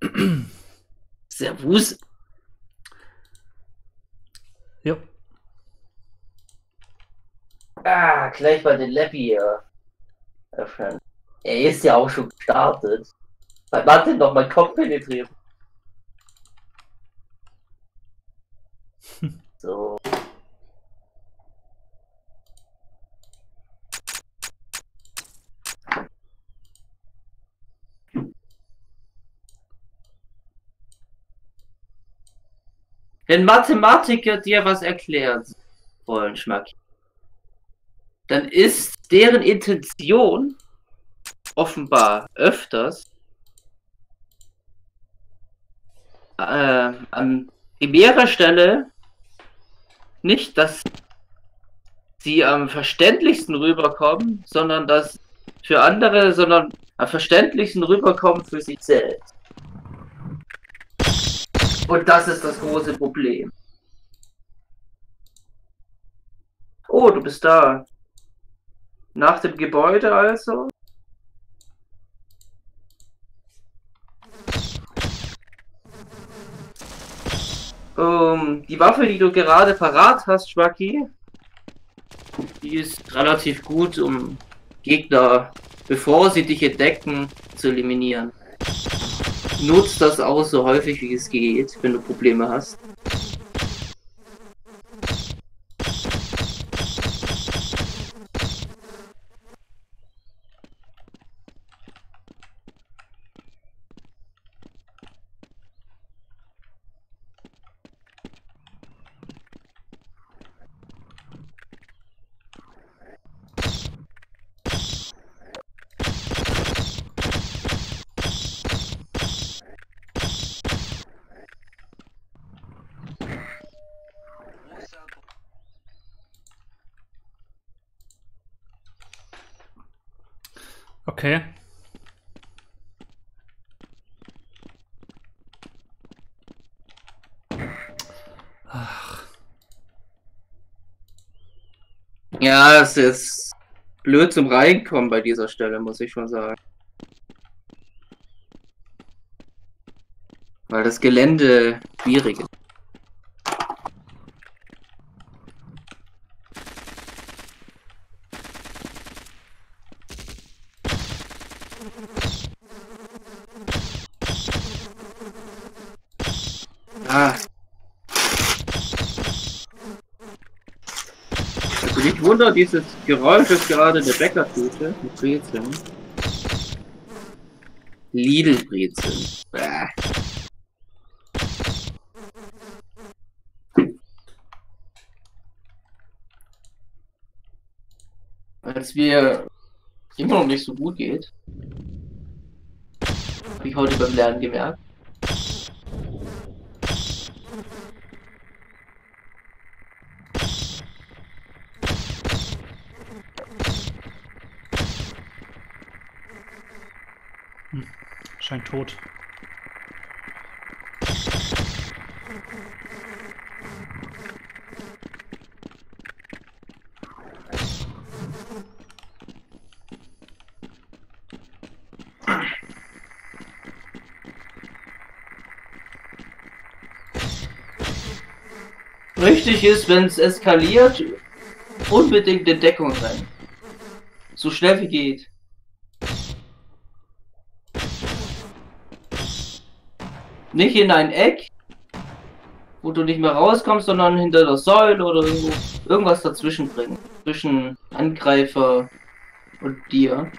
Servus. Jo. Ah, gleich mal den Leppi hier öffnen. Er ist ja auch schon gestartet. Wann hat denn noch mein Kopf penetriert? so. Wenn Mathematiker dir was erklären wollen, Schmack, dann ist deren Intention offenbar öfters äh, an primärer Stelle nicht, dass sie am verständlichsten rüberkommen, sondern dass für andere, sondern am verständlichsten rüberkommen für sich selbst. Und das ist das große Problem. Oh, du bist da. Nach dem Gebäude also? Um, die Waffe, die du gerade parat hast, Schwacki, die ist relativ gut, um Gegner, bevor sie dich entdecken, zu eliminieren. Nutzt das auch so häufig wie es geht, wenn du Probleme hast. Ja, es ist blöd zum Reinkommen bei dieser Stelle, muss ich schon sagen. Weil das Gelände schwierig ist. Ah. Also nicht wunder, dieses Geräusch ist gerade der Bäckertüte mit Brezeln. Lidl-Brezeln. Es mir immer noch nicht so gut geht. Habe ich heute beim Lernen gemerkt. Richtig ist, wenn es eskaliert, unbedingt in Deckung rein. So schnell wie geht. Nicht in ein Eck, wo du nicht mehr rauskommst, sondern hinter der Säule oder irgendwo irgendwas dazwischen bringen. Zwischen Angreifer und dir.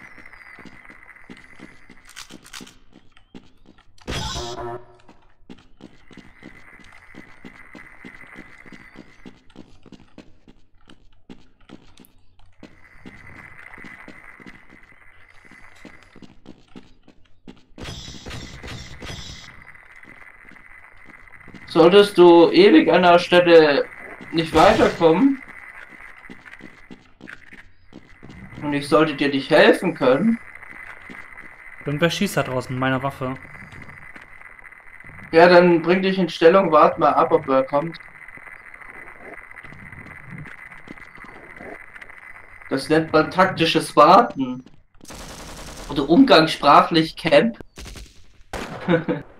Solltest du ewig an der Stelle nicht weiterkommen und ich sollte dir nicht helfen können, Irgendwer schießt da draußen mit meiner Waffe. ja, dann bring dich in Stellung, wart mal ab, ob er kommt. Das nennt man taktisches Warten. Oder umgangssprachlich Camp.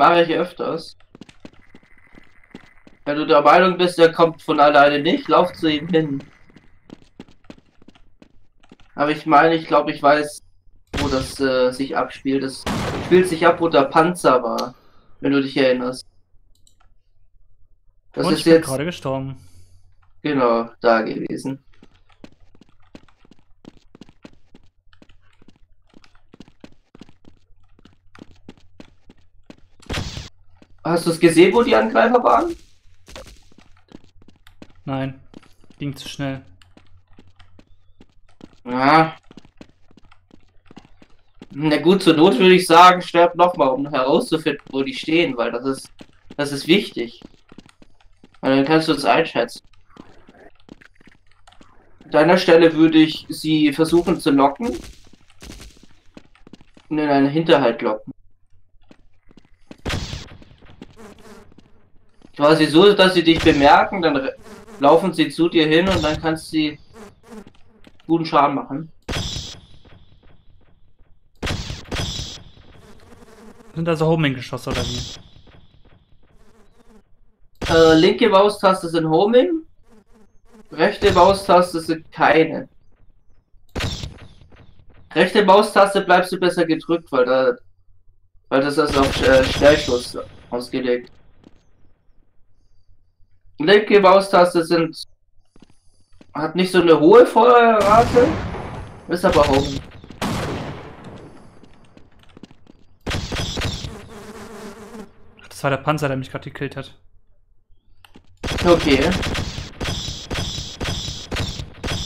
Mache ich öfters. Wenn du der Meinung bist, er kommt von alleine nicht, lauf zu ihm hin. Aber ich meine, ich glaube, ich weiß, wo das äh, sich abspielt. Das spielt sich ab, wo der Panzer war, wenn du dich erinnerst. Das Und ist ich bin jetzt gerade gestorben. genau da gewesen. Hast du es gesehen, wo die Angreifer waren? Nein. Ging zu schnell. Ja. Na gut, zur Not würde ich sagen, sterb nochmal, um herauszufinden, wo die stehen, weil das ist, das ist wichtig. Weil dann kannst du es einschätzen. An deiner Stelle würde ich sie versuchen zu locken. Und in einen Hinterhalt locken. Quasi so, dass sie dich bemerken, dann laufen sie zu dir hin und dann kannst du sie guten Schaden machen. Sind also Homing-Geschosse oder wie? Äh, linke Maustaste sind Homing. Rechte Maustaste sind keine. Rechte Maustaste bleibst du besser gedrückt, weil da, weil das ist auf äh, Schnellschuss ausgelegt. Linke Maustaste sind hat nicht so eine hohe Feuerrate, ist aber. Ach, Das war der Panzer, der mich gerade gekillt hat. Okay.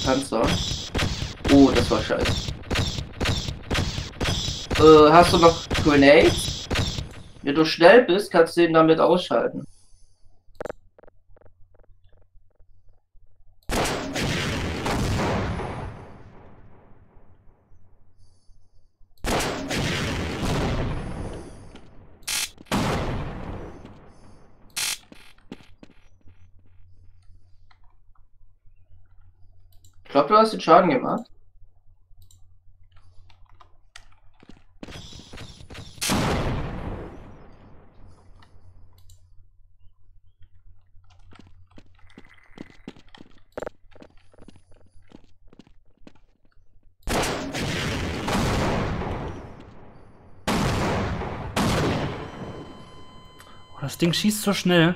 Panzer. Oh, das war scheiße. Äh, hast du noch Grenades? Wenn du schnell bist, kannst du ihn damit ausschalten. Glaube, du hast den Schaden gemacht. Oh, das Ding schießt so schnell.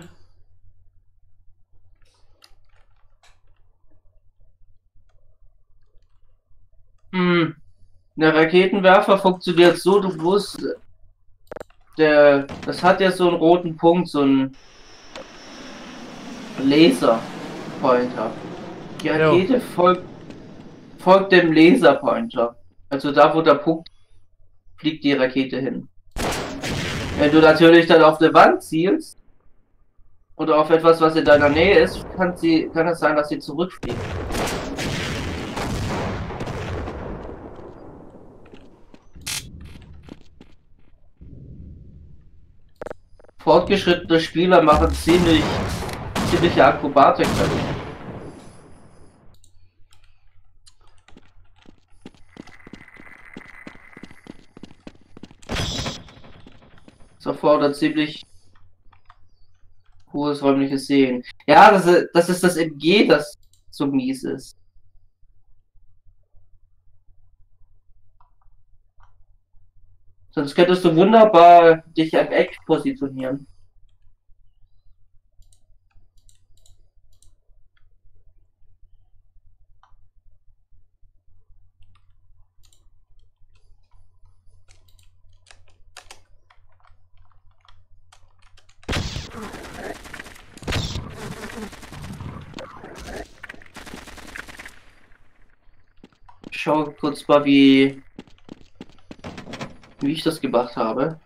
Hm. Der Raketenwerfer funktioniert so, du musst. Der. Das hat ja so einen roten Punkt, so einen Laserpointer. Die Jo. Rakete folgt, folgt dem Laserpointer. Also da, wo der Punkt fliegt die Rakete hin. Wenn du natürlich dann auf eine Wand zielst oder auf etwas, was in deiner Nähe ist, kann sie, kann es sein, dass sie zurückfliegt. Fortgeschrittene Spieler machen ziemlich, ziemliche Akrobatik damit. Das erfordert ziemlich hohes räumliches Sehen. Ja, das ist, das ist das MG, das so mies ist. Sonst könntest du wunderbar dich am Eck positionieren. Schau kurz mal, wie, wie ich das gemacht habe.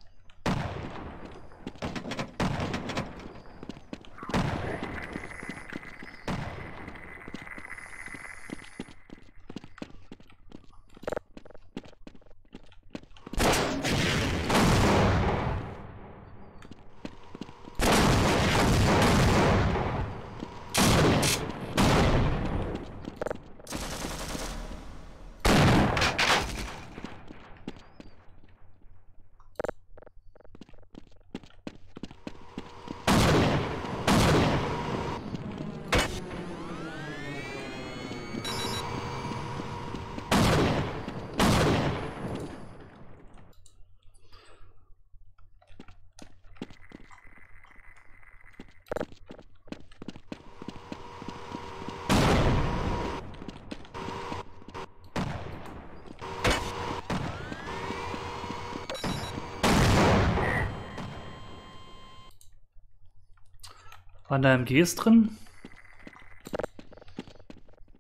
Waren da MGs drin?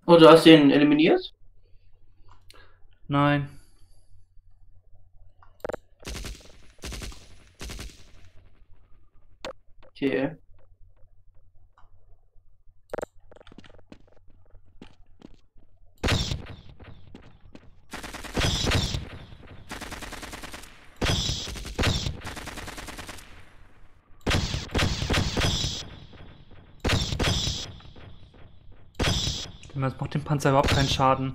Hast du ihn eliminiert? Nein. Okay. Dem Panzer überhaupt keinen Schaden.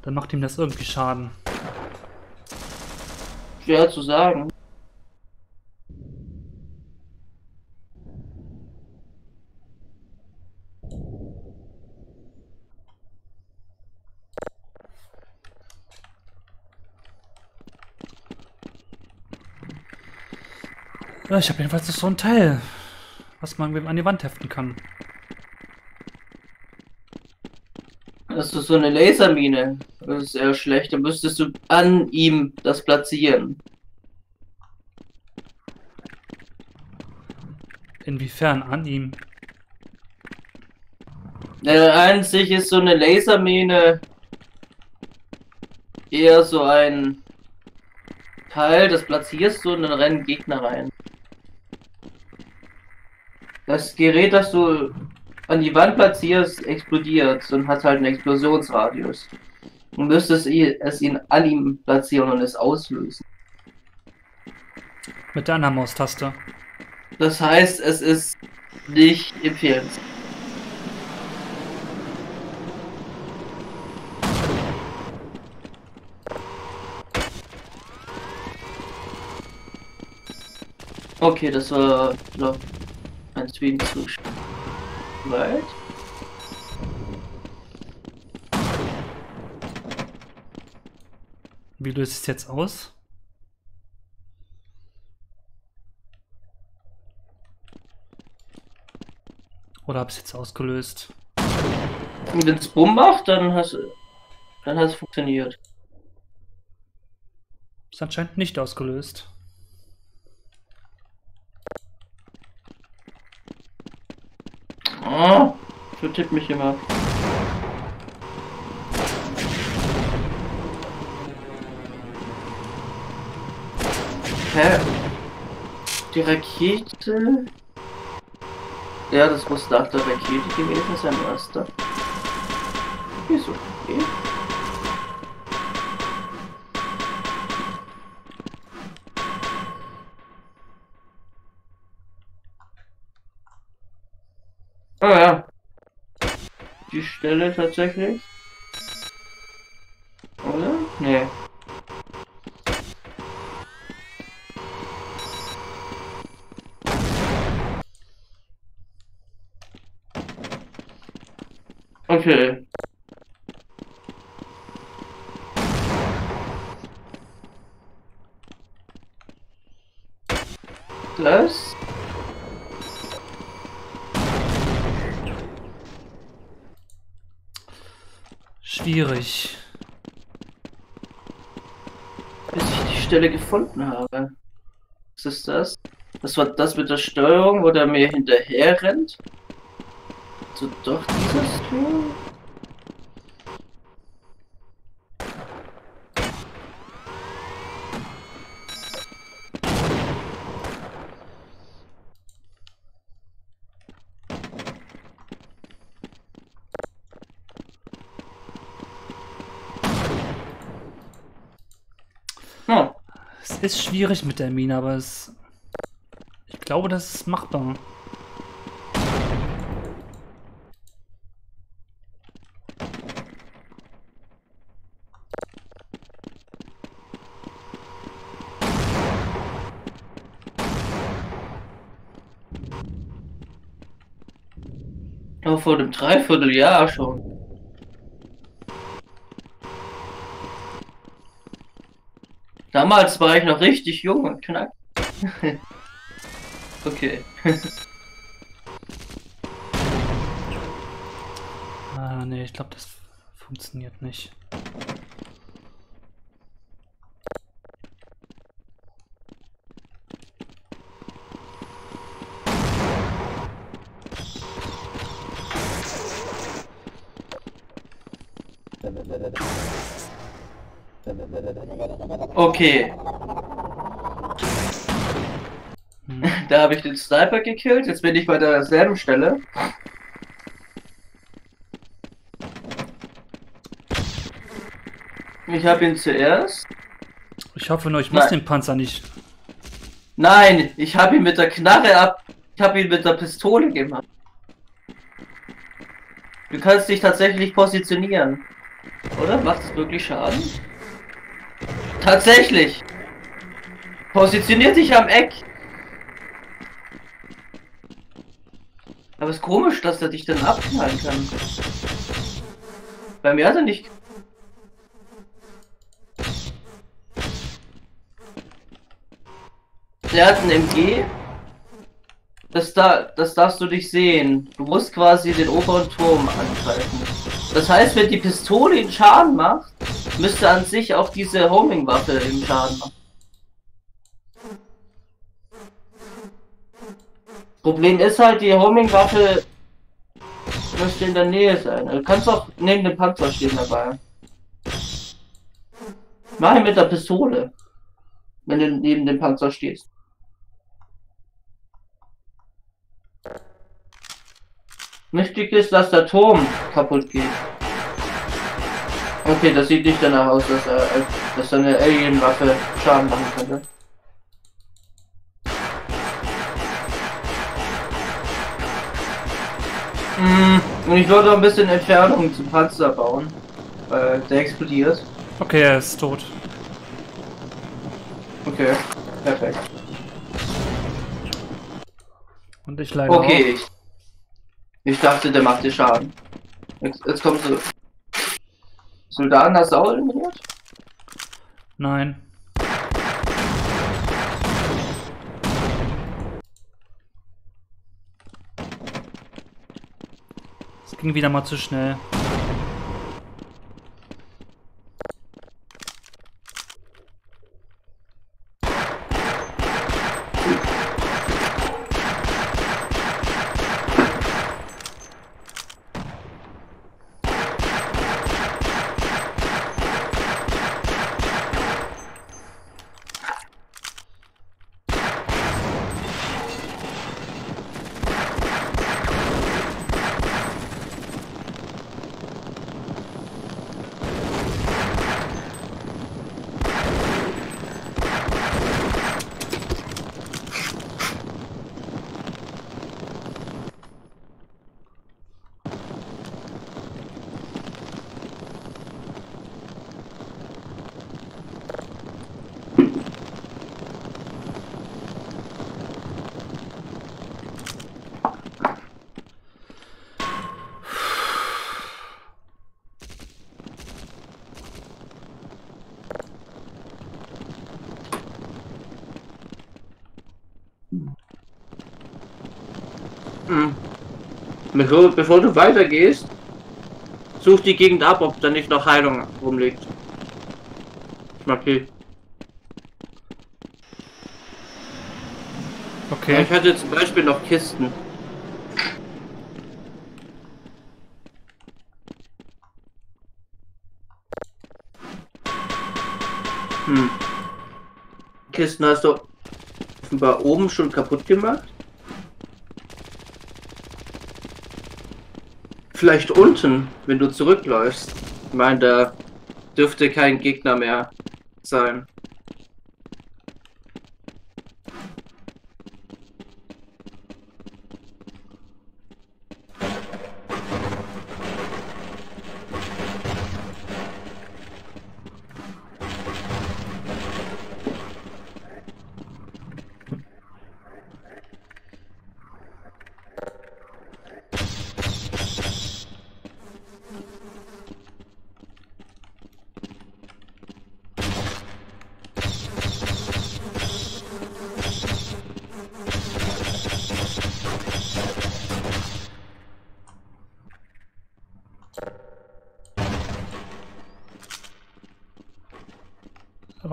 Dann macht ihm das irgendwie Schaden. Schwer zu sagen. Ich habe jedenfalls so ein Teil, was man an die Wand heften kann. Hast du so eine Lasermine? Das ist eher schlecht. Dann müsstest du an ihm das platzieren. Inwiefern an ihm? Äh, an sich ist so eine Lasermine eher so ein Teil, das platzierst du und dann rennen Gegner rein. Das Gerät, das du an die Wand platzierst, explodiert und hat halt einen Explosionsradius. Du müsstest es ihn an ihm platzieren und es auslösen. Mit deiner Maustaste. Das heißt, es ist nicht empfehlenswert. Okay, das war noch Stream zu weit. Wie löst es jetzt aus? Oder habe ich es jetzt ausgelöst? Wenn es Bumm macht, dann hast dann hat es funktioniert. Ist anscheinend nicht ausgelöst. Oh, vertippt mich immer. Hä? Die Rakete? Ja, das muss nach der Rakete gewesen sein, erster. Wieso? Okay. Stelle tatsächlich. Oder? Nee. Okay. Das Schwierig. bis ich die Stelle gefunden habe. Was ist das? Das war das mit der Steuerung, wo der mir hinterher rennt. So doch dieses Tor? Hm. Es ist schwierig mit der Mine, aber es. Ich glaube, das ist machbar. Vor einem Dreivierteljahr schon. Damals war ich noch richtig jung und knack. okay. Ah, nee, ich glaube, das funktioniert nicht. Okay, Hm. da habe ich den Sniper gekillt. Jetzt bin ich bei derselben Stelle. Ich habe ihn zuerst. Ich hoffe nur, ich muss Nein. den Panzer nicht. Nein, ich habe ihn mit der Knarre ab. Ich habe ihn mit der Pistole gemacht. Du kannst dich tatsächlich positionieren. Oder? Macht es wirklich Schaden? Tatsächlich. Positioniert dich am Eck. Aber es ist komisch, dass er dich dann abknallen kann. Bei mir hat er nicht. Der hat ein MG. Das, da, das darfst du nicht sehen. Du musst quasi den oberen Turm angreifen. Das heißt, wenn die Pistole den Schaden macht, müsste an sich auch diese Homing-Waffe den Schaden machen. Problem ist halt, die Homing-Waffe müsste in der Nähe sein. Du kannst auch neben dem Panzer stehen dabei. Mach ihn mit der Pistole. Wenn du neben dem Panzer stehst. Wichtig ist, dass der Turm kaputt geht. Okay, das sieht nicht danach aus, dass, er, dass seine Alien-Waffe Schaden machen könnte. Mm, Und ich würde auch ein bisschen Entfernung zum Panzer bauen. Weil der explodiert. Okay, er ist tot. Okay, perfekt. Und ich leider Okay, ich, ich dachte, der macht dir Schaden. Jetzt, jetzt kommst du. Soldaten hast du auch eliminiert? Nein. Es ging wieder mal zu schnell. Bevor, bevor du weitergehst, such die Gegend ab, ob da nicht noch Heilung rumliegt. Okay. Ja, Okay. ich hatte zum Beispiel noch Kisten. Hm. Kisten hast du offenbar oben schon kaputt gemacht. Vielleicht unten, wenn du zurückläufst. Ich meine, da dürfte kein Gegner mehr sein.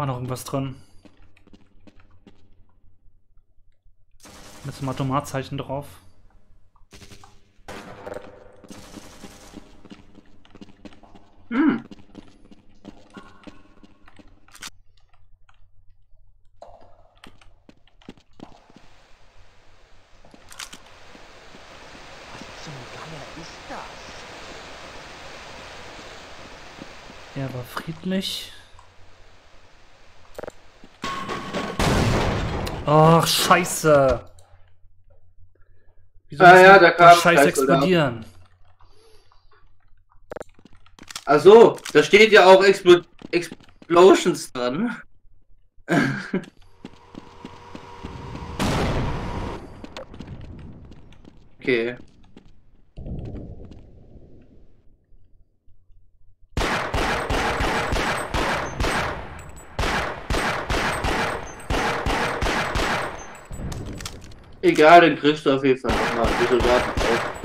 War noch irgendwas drin. Mit so einem Automatzeichen drauf. Hm. Was zum Geier ist das? Er war friedlich. Ach, scheiße. Wieso Ah ja, da kam das Scheiß Scheißsoldat. explodieren? Ach so, da steht ja auch Explo Explosions dran. okay. Egal, den kriegst du auf jeden Fall nochmal. Die Soldaten auch.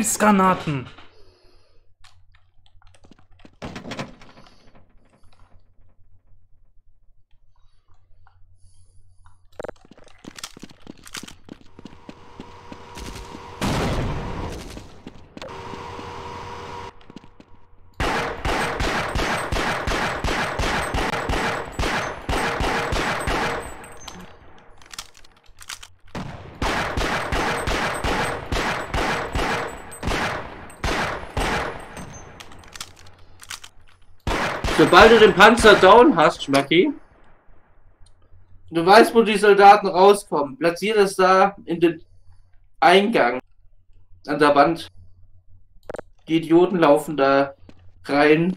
Ach, Scheiß Granaten. Sobald du den Panzer down hast, Schmacki, du weißt, wo die Soldaten rauskommen, platziere es da in den Eingang an der Wand. Die Idioten laufen da rein.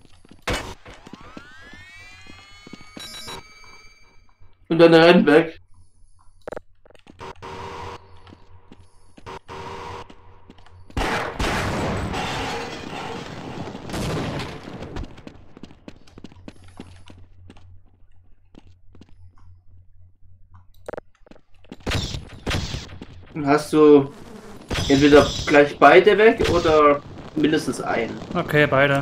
Und dann rennen weg. Hast du entweder gleich beide weg oder mindestens einen. Okay, beide.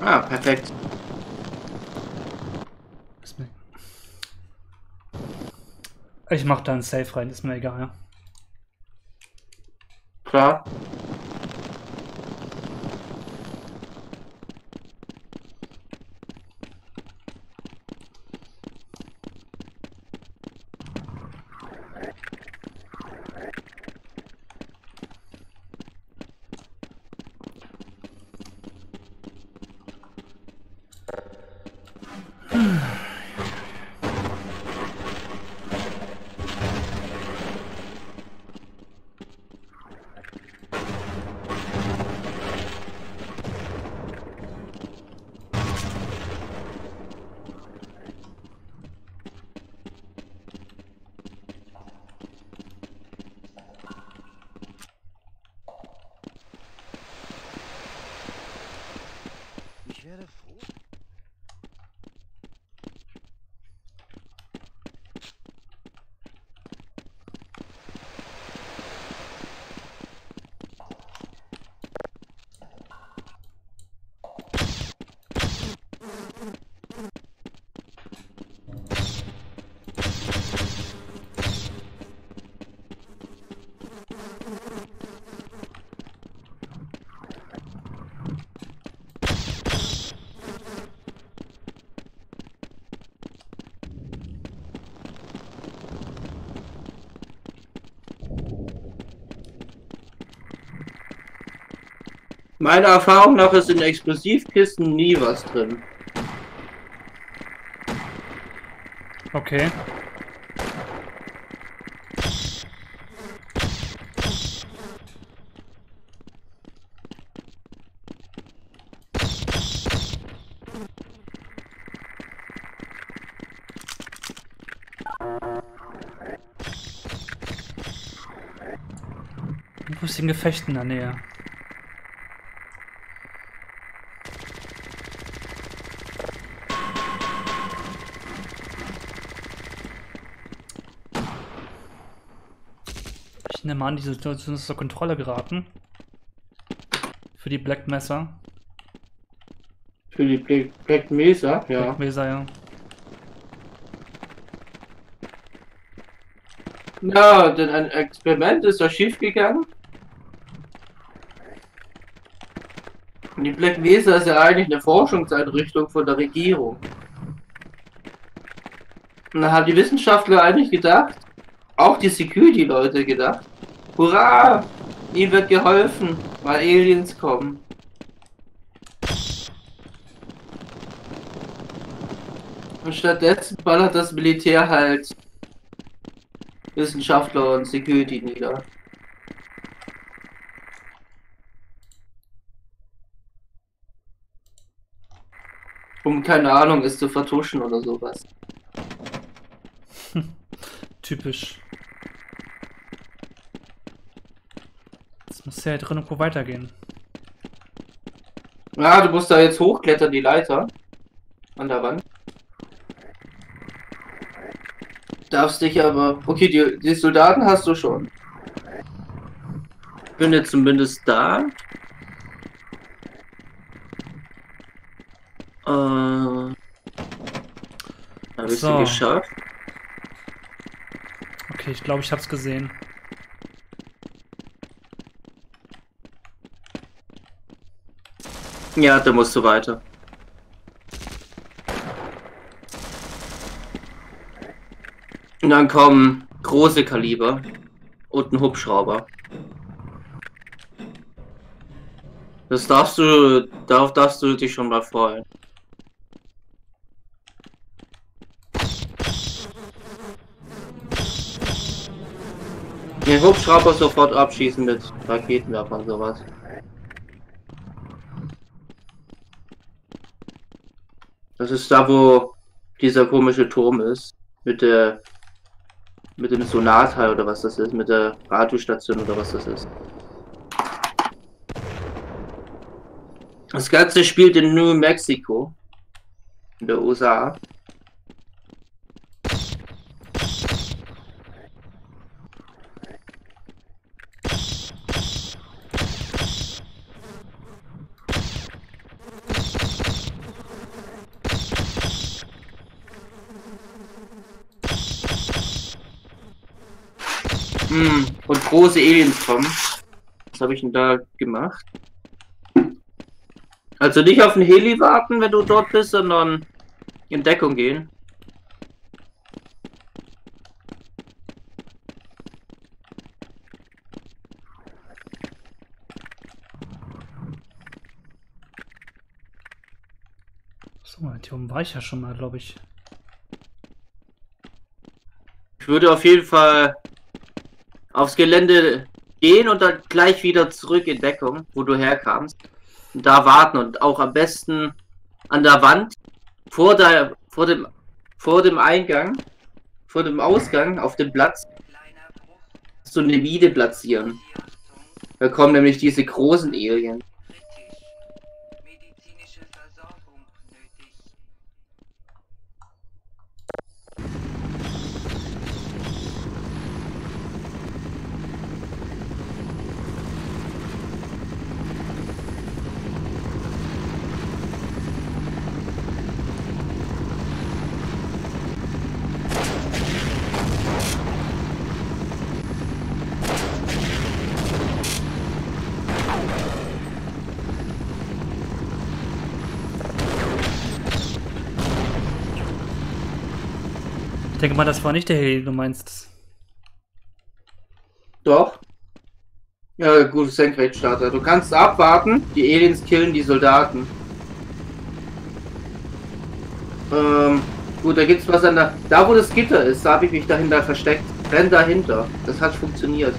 Ah, perfekt. Ich mach da ein Safe rein, ist mir egal. Klar. Meiner Erfahrung nach ist in Explosivkisten nie was drin. Okay. Wo ist den Gefechten in der Nähe? An, die Situation ist zur Kontrolle geraten. Für die Black Messer. Für die Black, Black Mesa, ja. Black Mesa, ja. Ja, denn ein Experiment ist da schief gegangen. Und die Black Mesa ist ja eigentlich eine Forschungseinrichtung von der Regierung. Und da haben die Wissenschaftler eigentlich gedacht, auch die Security-Leute gedacht, hurra, ihm wird geholfen, weil Aliens kommen. Und stattdessen ballert das Militär halt Wissenschaftler und Security nieder. Um keine Ahnung, es zu vertuschen oder sowas. Typisch. Muss ja drin irgendwo weitergehen. Ja, du musst da jetzt hochklettern, die Leiter. An der Wand. Darfst dich aber. Okay, die, die Soldaten hast du schon. Bin jetzt zumindest da. Äh. Habe ich So. sie geschafft? Okay, ich glaube, ich hab's gesehen. Ja, da musst du weiter. Und dann kommen große Kaliber und ein Hubschrauber. Das darfst du, darauf darfst du dich schon mal freuen. Den Hubschrauber sofort abschießen mit Raketenwerfern sowas. Das ist da, wo dieser komische Turm ist. Mit der. Mit dem Sonarteil oder was das ist. Mit der Radiostation oder was das ist. Das Ganze spielt in New Mexico. In der USA. Hm, und große Aliens kommen. Was habe ich denn da gemacht? Also nicht auf den Heli warten, wenn du dort bist, sondern in Deckung gehen. So, hier oben war ich ja schon mal, glaube ich. Ich würde auf jeden Fall aufs Gelände gehen und dann gleich wieder zurück in Deckung, wo du herkamst. Und da warten und auch am besten an der Wand vor der vor dem vor dem Eingang, vor dem Ausgang auf dem Platz so eine Mine platzieren. Da kommen nämlich diese großen Alien. Mal, das war nicht der Heli, du meinst. Doch. Ja, gut, Senkrechtstarter. Du kannst abwarten, die Aliens killen die Soldaten. Ähm, gut, da gibt's was an der. Da wo das Gitter ist, da habe ich mich dahinter versteckt. Renn dahinter. Das hat funktioniert.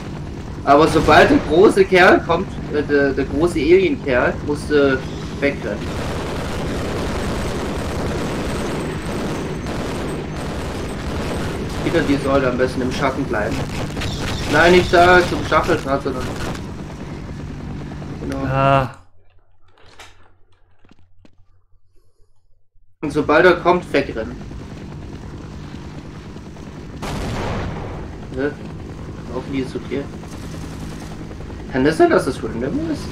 Aber sobald der große Kerl kommt, äh, der, der große Alien-Kerl, musst du wegrennen. Gitter, die sollte am besten im Schatten bleiben. Nein, nicht da zum Stacheldraht, sondern Ah, Und sobald er kommt, wegrennen. Ne? Auch nie ist okay. Kann das sein, dass das random ist?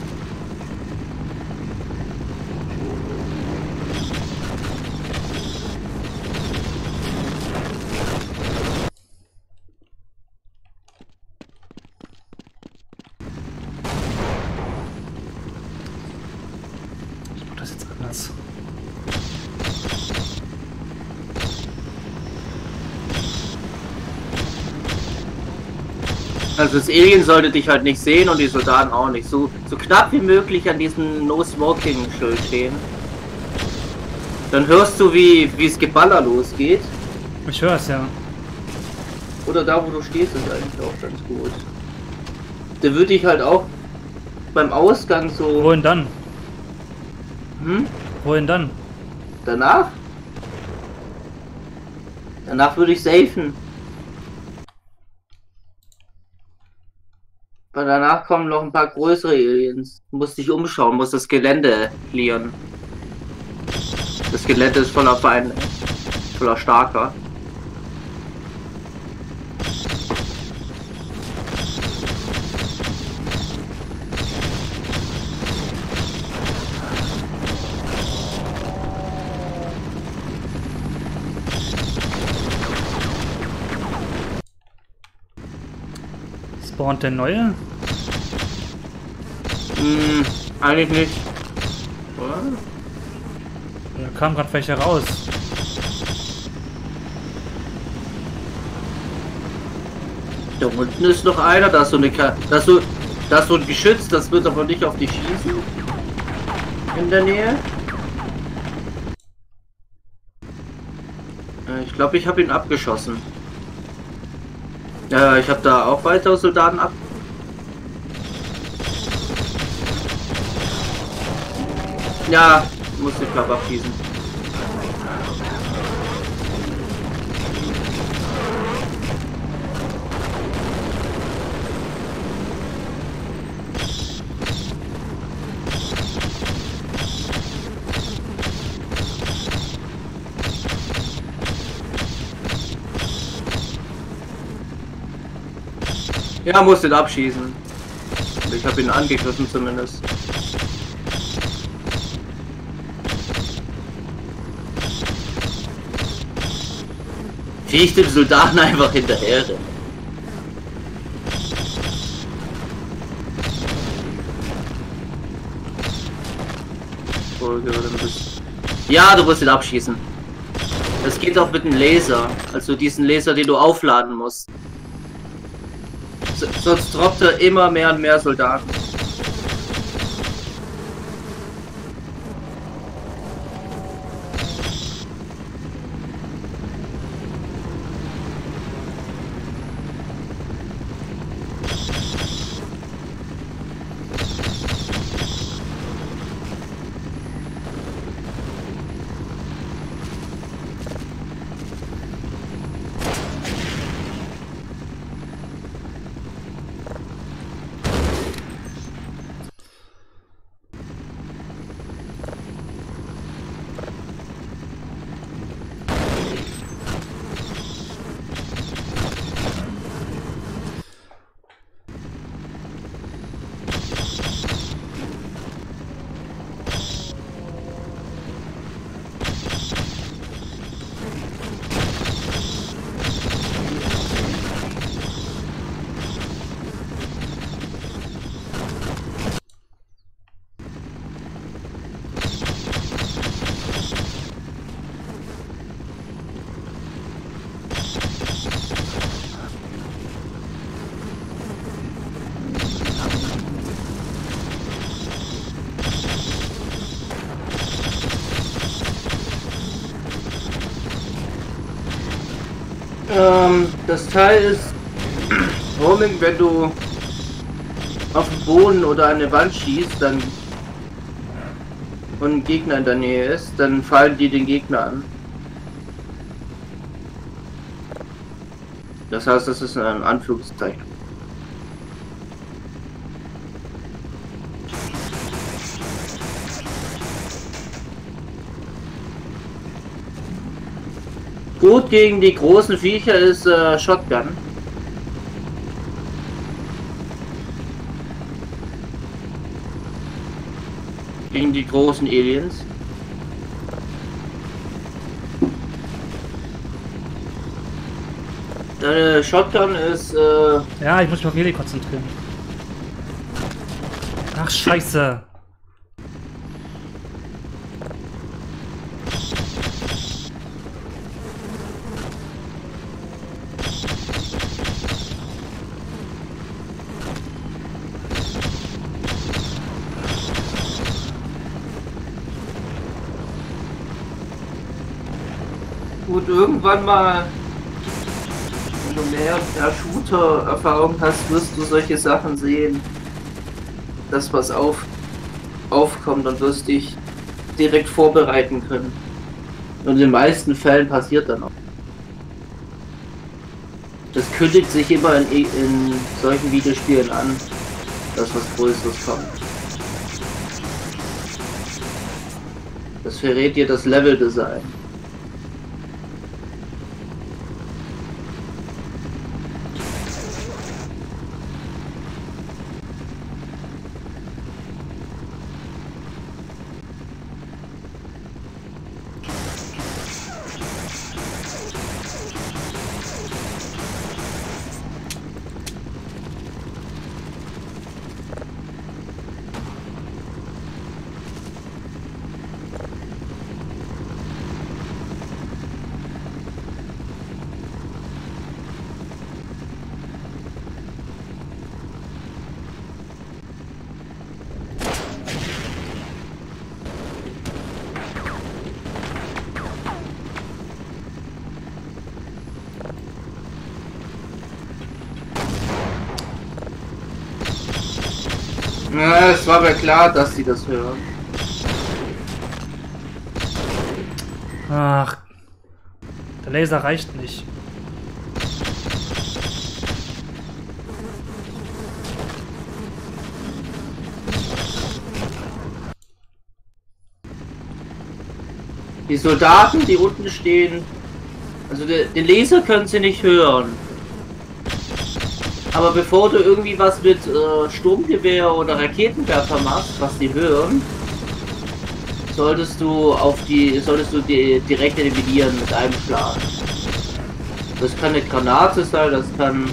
ich mach das jetzt anders. Also das Alien sollte dich halt nicht sehen und die Soldaten auch nicht. So, so knapp wie möglich an diesem No-Smoking-Schild stehen. Dann hörst du, wie wie es Geballer losgeht. Ich höre es ja. Oder da, wo du stehst, ist eigentlich auch ganz gut. Da würde ich halt auch beim Ausgang so... Wohin dann? Hm? Wohin dann? Danach? Danach würde ich safen. Weil danach kommen noch ein paar größere Aliens. Du musst dich umschauen, musst das Gelände clearen. Das Gelände ist voller Feinde. Voller Starker. Spawnt der neue? Hm, eigentlich nicht. Oder? Da kam gerade welche raus. Da unten ist noch einer, da ist so eine Ka da ist so, da ist so ein Geschütz, das wird aber nicht auf dich schießen. In der Nähe. Äh, Ich glaube, ich habe ihn abgeschossen. Ja, ich habe da auch weitere Soldaten ab. Ja, musste ich glaube abschießen. Ja, musste ihn abschießen. Ich habe ihn angegriffen zumindest. Wie ich dem Soldaten einfach hinterher renne. Ja, du musst ihn abschießen. Das geht auch mit dem Laser. Also diesen Laser, den du aufladen musst. Sonst droppt er immer mehr und mehr Soldaten. Ähm, Teil ist Roaming, wenn du auf den Boden oder eine Wand schießt, dann und ein Gegner in der Nähe ist, dann fallen die den Gegner an. Das heißt, das ist ein Anführungszeichen. Gut gegen die großen Viecher ist äh, Shotgun. Gegen die großen Aliens. Deine Shotgun ist äh, Ja, ich muss mich auf Heli konzentrieren. Ach, scheiße. Gut irgendwann mal, wenn du mehr, mehr Shooter-Erfahrung hast, wirst du solche Sachen sehen. Das, was auf, aufkommt und wirst dich direkt vorbereiten können. Und in den meisten Fällen passiert dann auch. Das kündigt sich immer in, in solchen Videospielen an, dass was Größeres kommt. Das verrät dir das Leveldesign. Ja, klar, dass sie das hören. Ach. Der Laser reicht nicht. Die Soldaten, die unten stehen, also de- den Laser können sie nicht hören. Aber bevor du irgendwie was mit äh, Sturmgewehr oder Raketenwerfer machst, was die hören, solltest du auf die, solltest du die direkt eliminieren mit einem Schlag. Das kann eine Granate sein, das kann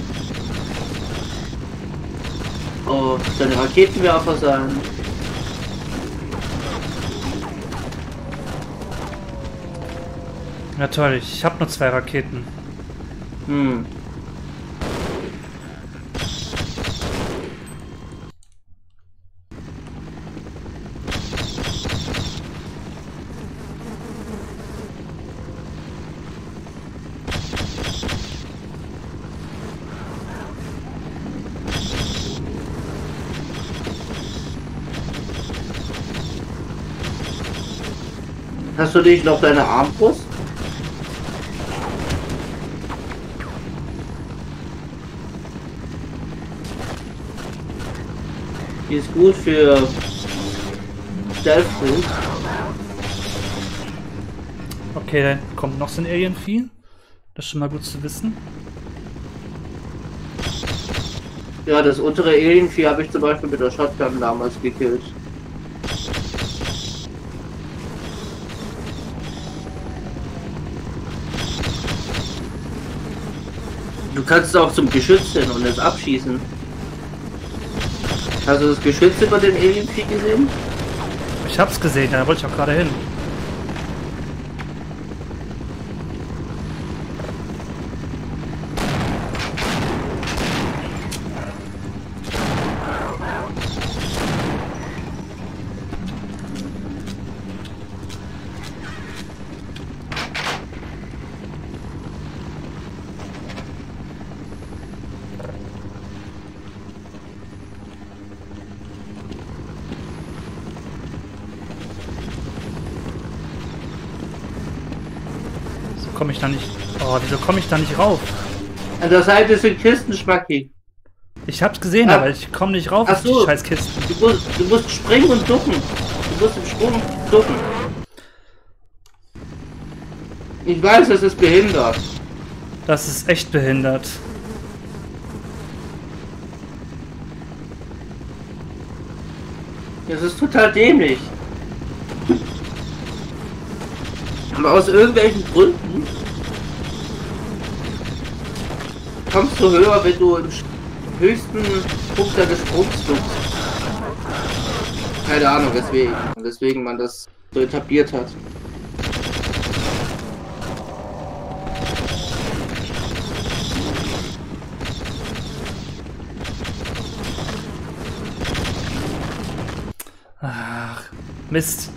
oh, das kann ein Raketenwerfer sein. Ja toll, ich habe nur zwei Raketen. Hm. Hast du dich noch deine Armbrust? Die ist gut für Stealth. Okay, dann kommt noch so ein Alien-Vieh. Das ist schon mal gut zu wissen. Ja, das untere Alienvieh habe ich zum Beispiel mit der Shotgun damals gekillt. Du kannst auch zum Geschütz hin und es abschießen. Hast du das Geschütz über dem Alienvieh gesehen? Ich hab's gesehen, da wollte ich auch gerade hin. Komme ich da nicht. Oh, wieso komme ich da nicht rauf? An der Seite sind Kisten, Schmacki. Ich hab's gesehen, Ah. aber ich komme nicht rauf Ach auf die so. scheiß Kisten. Du musst, du musst springen und ducken. Du musst im Sprung ducken. Ich weiß, es ist behindert. Das ist echt behindert. Das ist total dämlich. Aber aus irgendwelchen Gründen kommst du höher, wenn du im höchsten Punkt deines Sprungs bist. Keine Ahnung, weswegen. Weswegen man das so etabliert hat. Ach, Mist.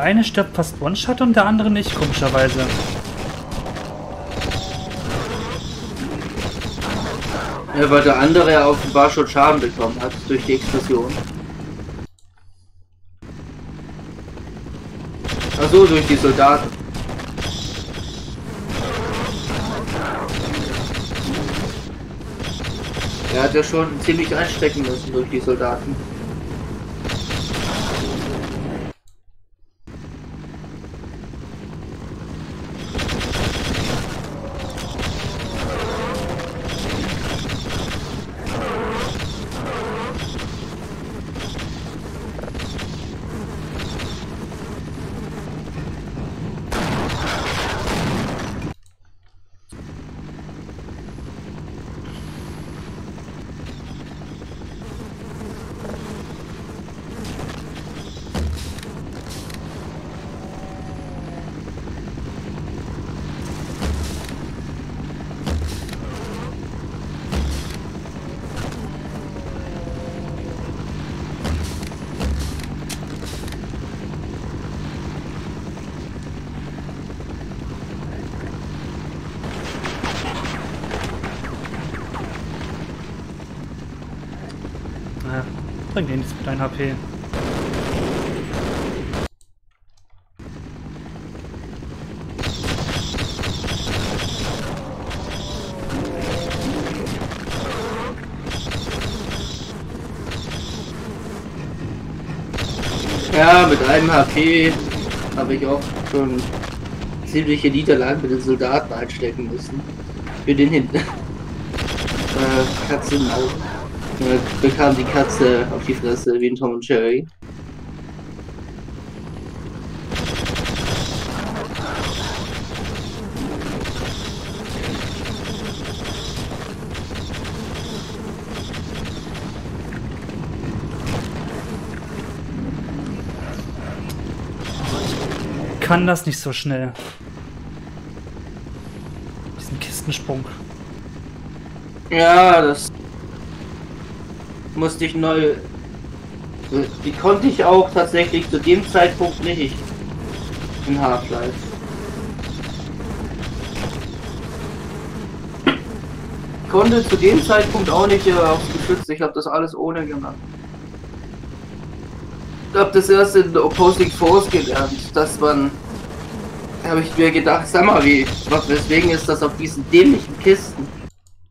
Der eine stirbt fast One-Shot und der andere nicht, komischerweise. Ja, weil der andere ja offenbar schon Schaden bekommen hat durch die Explosion. Ach so, durch die Soldaten. Er hat ja schon ziemlich einstecken müssen durch die Soldaten. Naja, bringt dir nichts mit deinem HP. Ja, mit einem HP habe ich auch schon ziemliche Niederlagen mit den Soldaten einstecken müssen. Für den hinten. äh, Katze im Bekam die Katze auf die Fresse wie ein Tom und Jerry. Kann das nicht so schnell. Diesen Kistensprung. Ja, das musste ich neu. Die konnte ich auch tatsächlich zu dem Zeitpunkt nicht in Half-Life. Konnte zu dem Zeitpunkt auch nicht aufs Geschütz. Ich habe das alles ohne gemacht. Ich habe das erst in Opposing Force gelernt, dass man. Habe ich mir gedacht, sag mal, wie, was, weswegen ist das auf diesen dämlichen Kisten?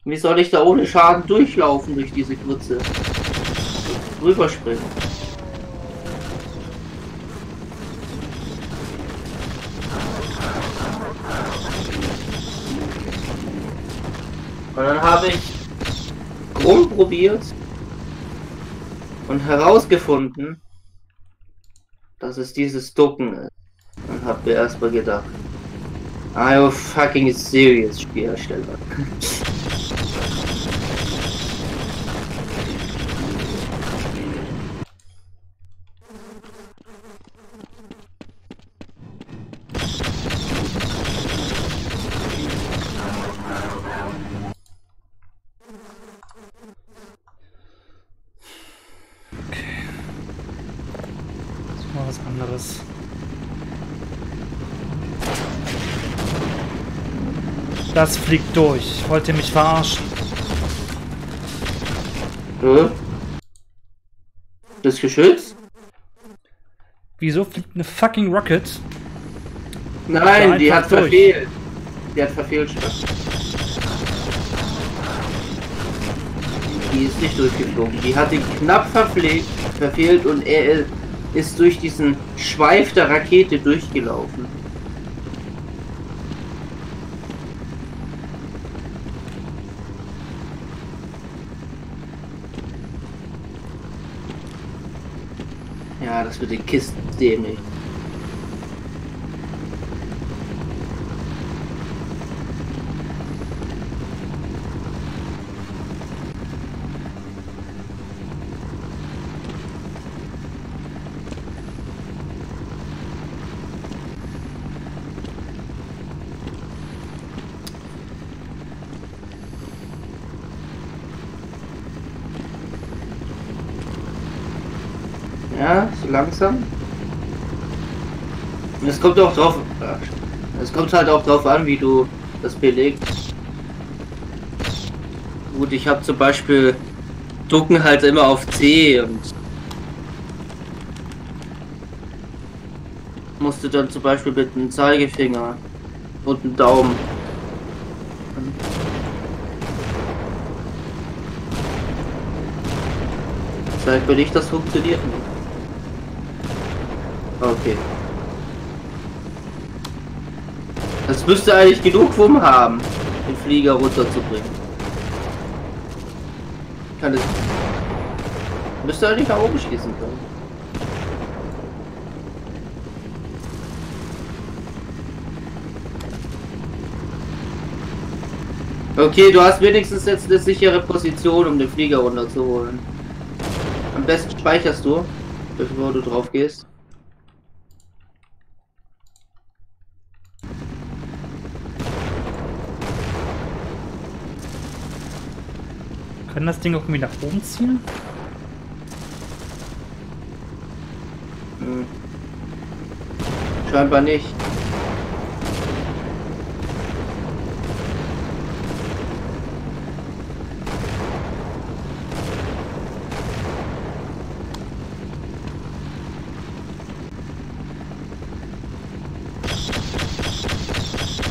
Wie soll ich da ohne Schaden durchlaufen durch diese Grütze? Rüberspringen. Und dann habe ich rumprobiert und herausgefunden, dass es dieses Ducken ist. Und hab mir erstmal gedacht, are you fucking serious, Spielhersteller? Das mal was anderes. Das fliegt durch. Wollt ihr mich verarschen? Hä? Das Geschütz? Wieso fliegt eine fucking Rocket? Nein, die hat durch. verfehlt. Die hat verfehlt. Die ist nicht durchgeflogen. Die hat ihn knapp verpflegt, verfehlt und er ist durch diesen Schweif der Rakete durchgelaufen. Ja, das mit den Kisten ist dämlich. Ja, so langsam. Es kommt auch drauf. Es kommt halt auch drauf an, wie du das belegst. Gut, ich habe zum Beispiel Ducken halt immer auf C und musste dann zum Beispiel mit einem Zeigefinger und einem Daumen. Zeigt mir nicht, das funktioniert nicht. Okay. Das müsste eigentlich genug Wumm haben, den Flieger runterzubringen. Kann es. Müsste eigentlich nach oben schießen können. Okay, du hast wenigstens jetzt eine sichere Position, um den Flieger runterzuholen. Am besten speicherst du, bevor du drauf gehst. Können das Ding auch irgendwie nach oben ziehen? Hm. Scheinbar nicht.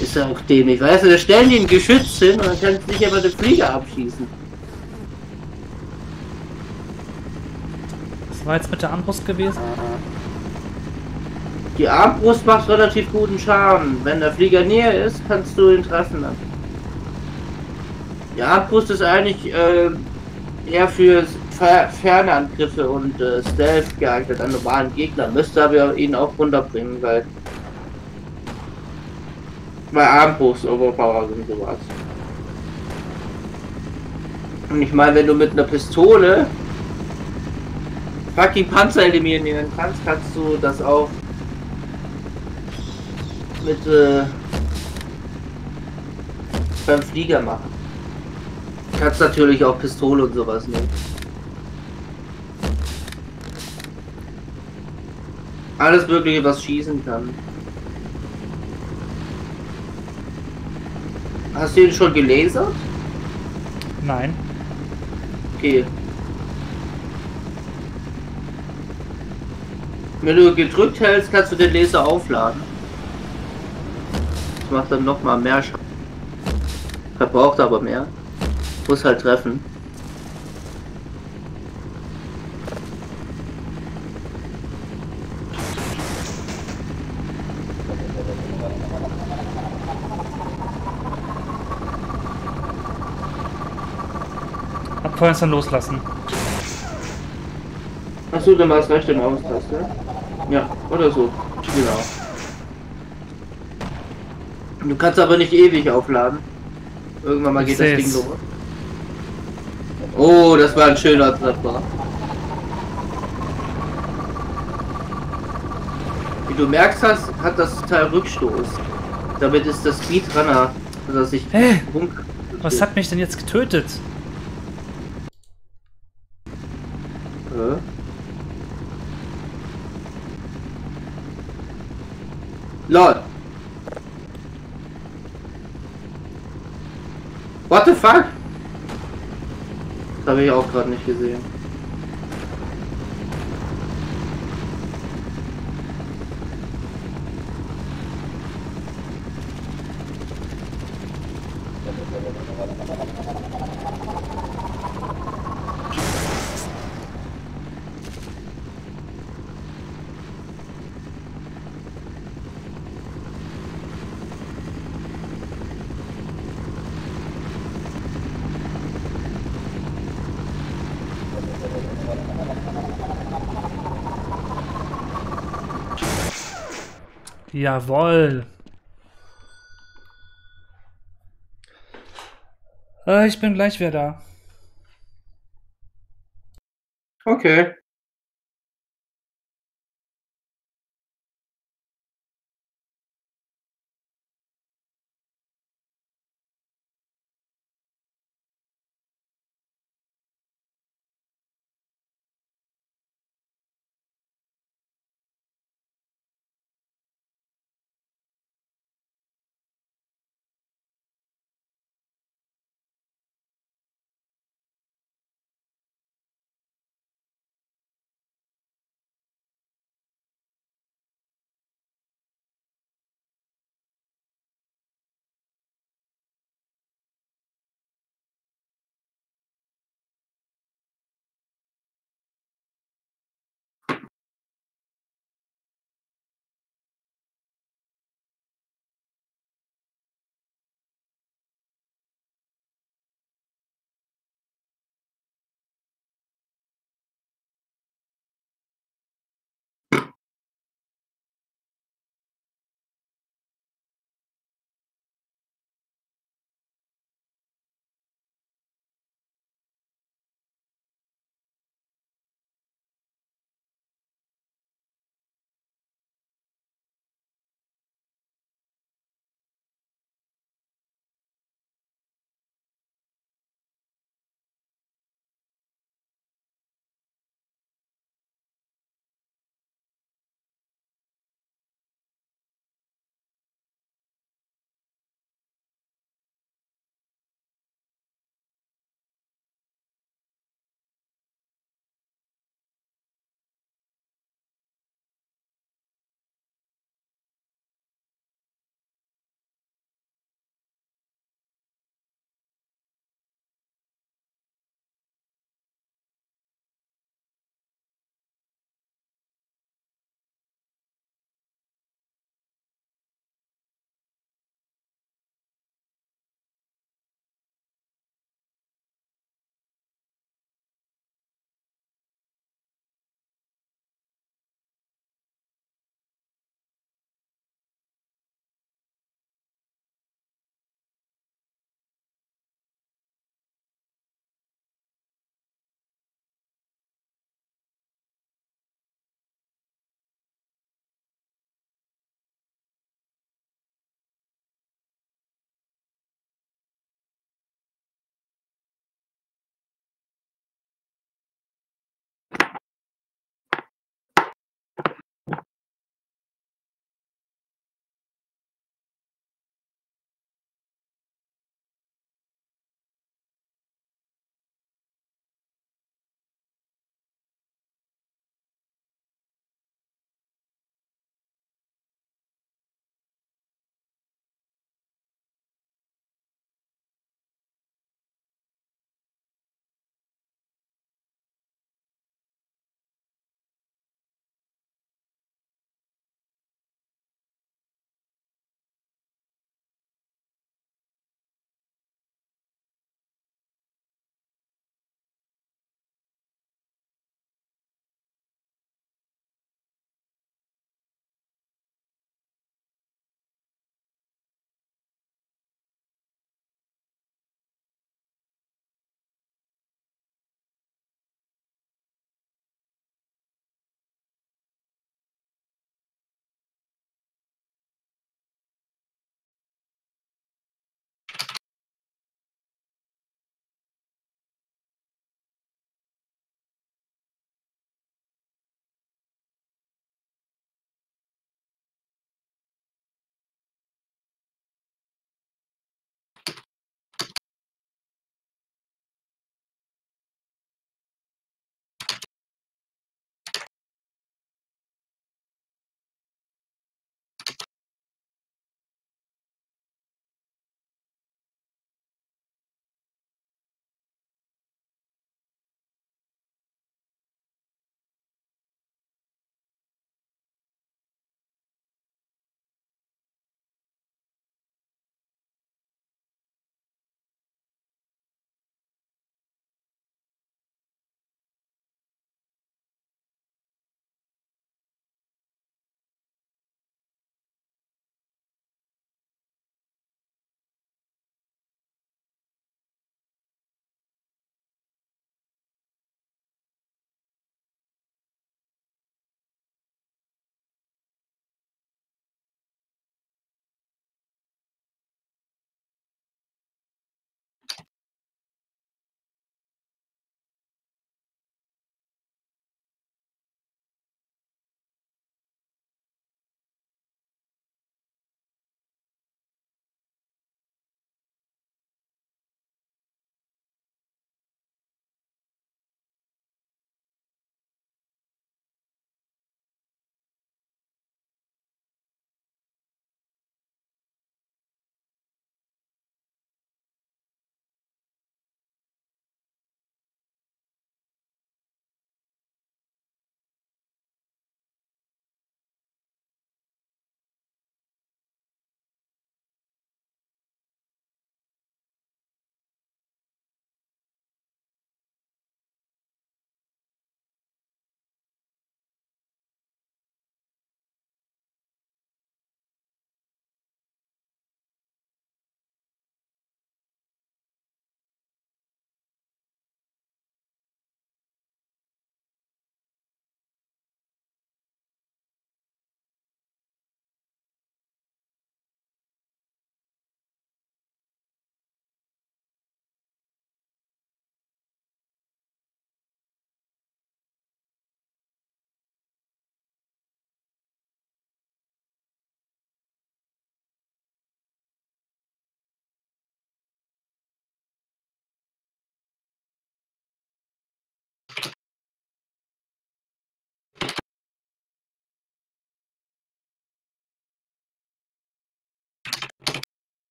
Ist ja auch dämlich, weißt du, da stellen die ein Geschütz hin und dann kannst du nicht aber den Flieger abschießen. War jetzt mit der Armbrust gewesen. Die Armbrust macht relativ guten Schaden. Wenn der Flieger näher ist, kannst du ihn treffen dann. Die Armbrust ist eigentlich äh, eher für fer Angriffe und äh, Stealth geeignet an normalen Gegnern. Müsste aber ihn auch runterbringen, weil bei Armbrust Overpower und sowas. Und ich meine, wenn du mit einer Pistole fucking Panzer eliminieren kannst, kannst du das auch mit äh, beim Flieger machen. Kannst natürlich auch Pistole und sowas nehmen. Alles mögliche, was schießen kann. Hast du ihn schon gelasert? Nein. Okay. Wenn du gedrückt hältst, kannst du den Laser aufladen. Das macht dann noch mal mehr Schaden. Verbraucht aber mehr. Muss halt treffen. Abfeuern ist dann loslassen. Achso, dann war es rechte Maustaste. Ja, oder so. Genau. Du kannst aber nicht ewig aufladen. Irgendwann mal Ich geht das Ding los. Oh, das war ein schöner Treffer. Wie du merkst, hast, hat das Teil Rückstoß. Damit ist das Speedrunner, dass Hä? rum- Was hat mich denn jetzt getötet? Hä? LOL. What the fuck? Das habe ich auch gerade nicht gesehen. Jawoll. Äh, ich bin gleich wieder da. Okay.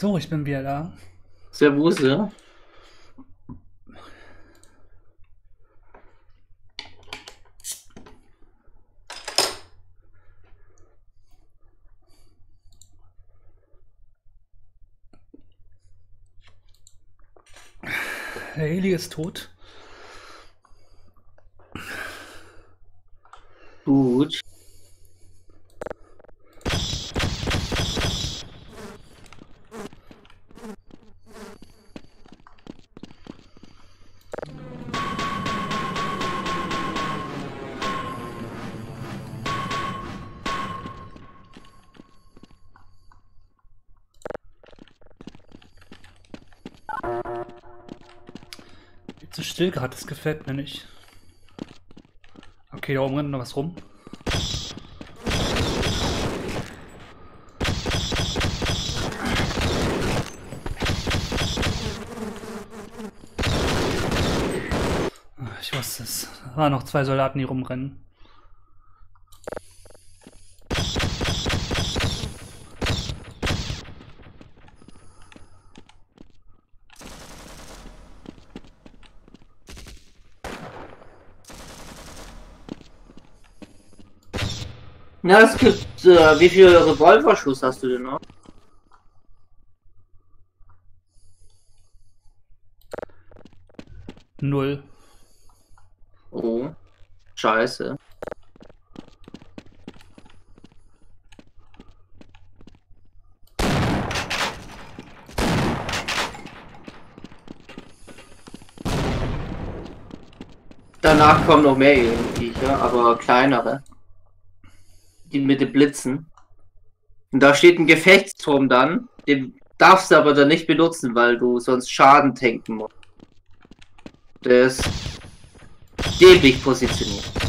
So, ich bin wieder da. Servus, ja. Der Heli ist tot. Gut. Still gerade, das gefällt mir nicht. Okay, da oben rennt noch was rum. Ah, Ich wusste es. Da waren noch zwei Soldaten, die rumrennen. Na, es gibt, äh, wie viel Revolverschuss hast du denn noch? Null. Oh. Scheiße. Danach kommen noch mehr Viecher, aber kleinere. Die mit den Blitzen. Und da steht ein Gefechtsturm dann. Den darfst du aber dann nicht benutzen, weil du sonst Schaden tanken musst. Der ist dämlich positioniert.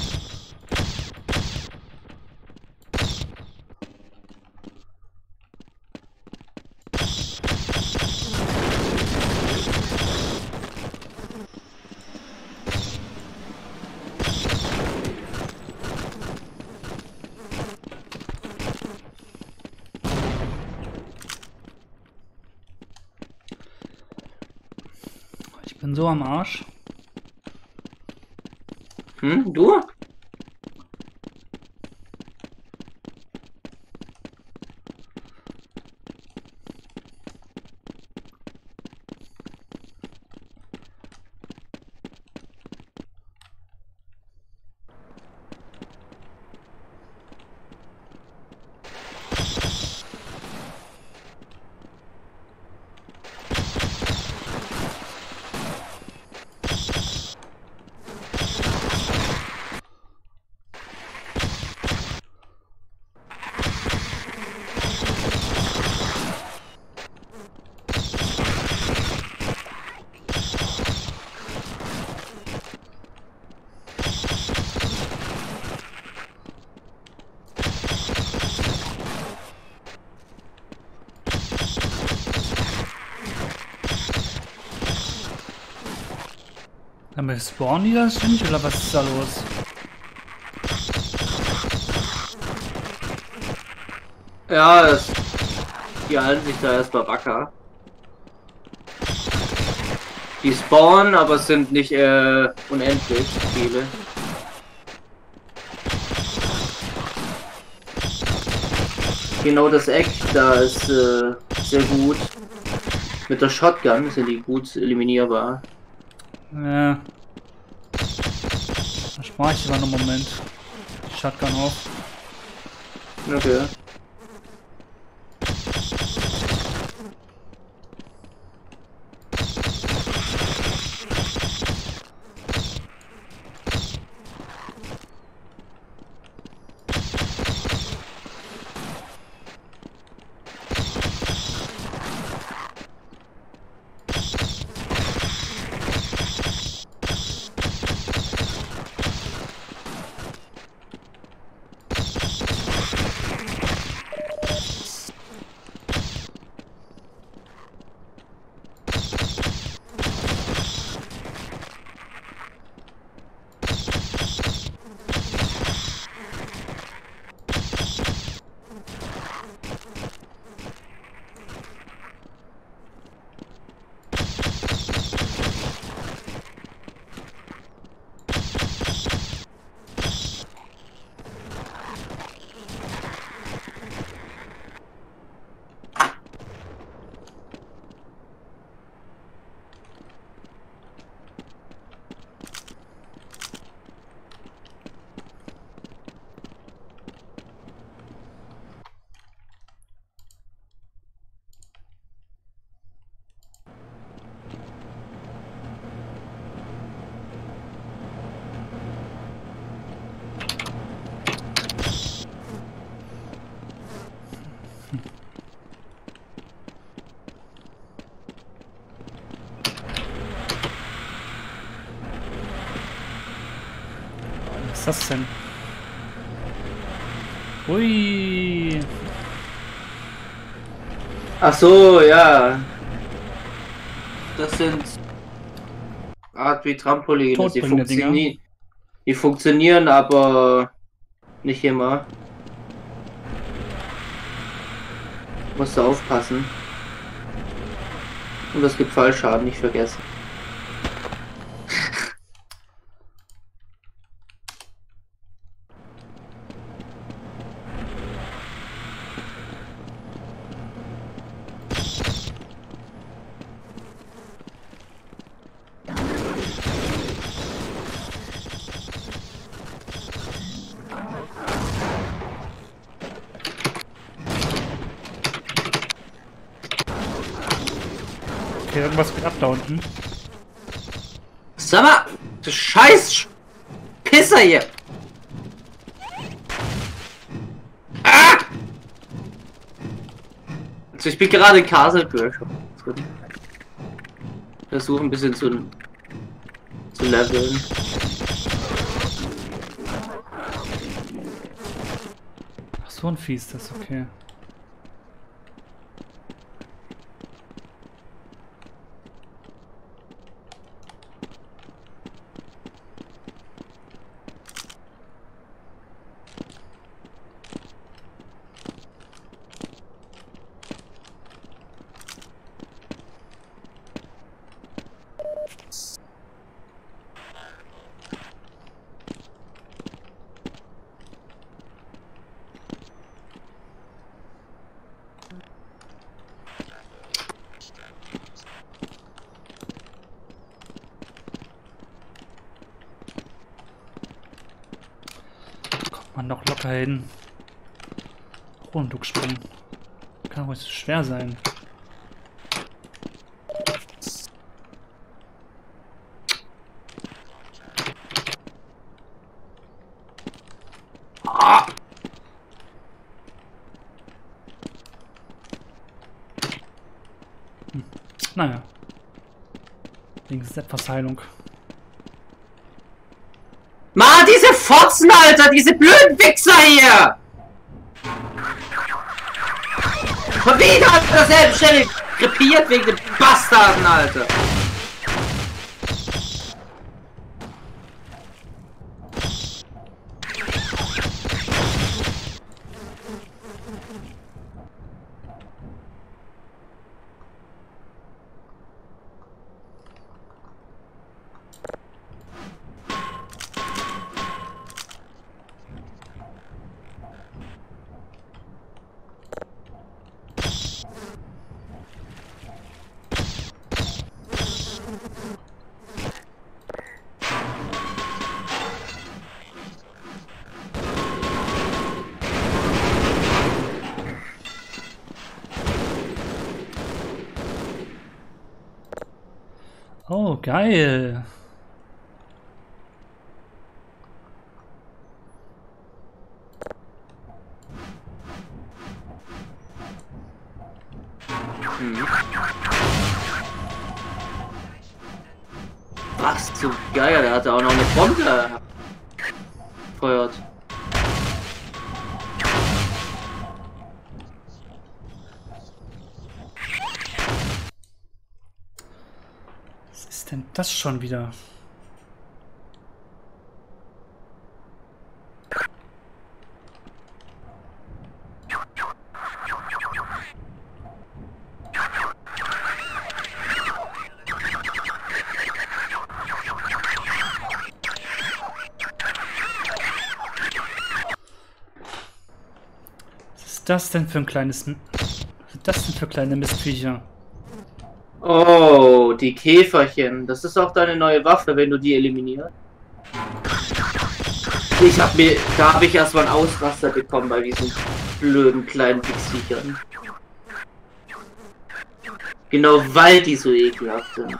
Am. Hm, du? Spawnen die das nicht oder was ist da los? Ja, das, die halten sich da erstmal wacker. Die spawnen, aber es sind nicht äh, unendlich viele. Genau das Eck, da ist äh, sehr gut. Mit der Shotgun sind die gut eliminierbar. Ja. Spare ich noch einen Moment. Shotgun auf. Okay. Das denn? Ui. Ach so, ja. Das sind Art wie Trampoline. Die funktionieren, die funktionieren aber nicht immer. Musst du aufpassen. Und es gibt Fallschaden, nicht vergessen. Okay, irgendwas geht ab da unten. Sag mal, du scheiß Sch- Pisser hier! Ah! Also ich bin gerade in Castle Crash drin. Versuche ein bisschen zu, zu leveln. Ach, so ein ist das, okay. Kommt man noch locker hin. Runduk springen. Kann ruhig so schwer sein. Ah! Naja. Links etwas Heilung. Mann, diese Fotzen, Alter! Diese blöden Wichser hier! Derselben Stelle krepiert wegen den Bastarden, Alter! Oh, geil. Schon wieder? Das denn für ein kleines... Was sind das denn für kleine Mistviecher? Oh, die Käferchen. Das ist auch deine neue Waffe, wenn du die eliminierst. Ich hab mir, da habe ich erstmal einen Ausraster bekommen bei diesen blöden kleinen Wichsviechern. Genau weil die so ekelhaft sind.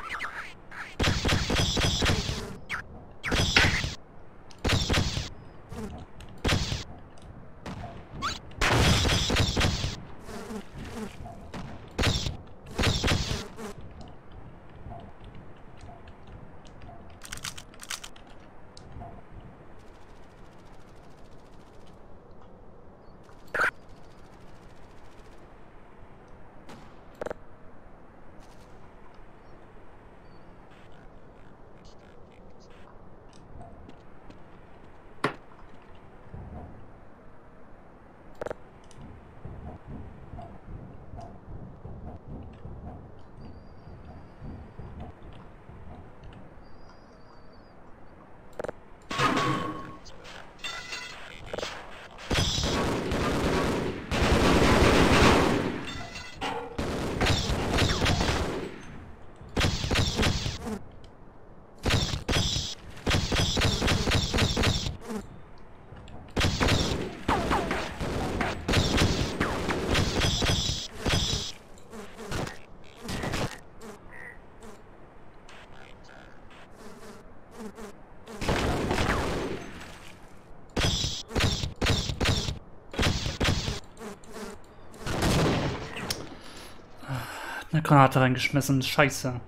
Granate reingeschmissen. Scheiße.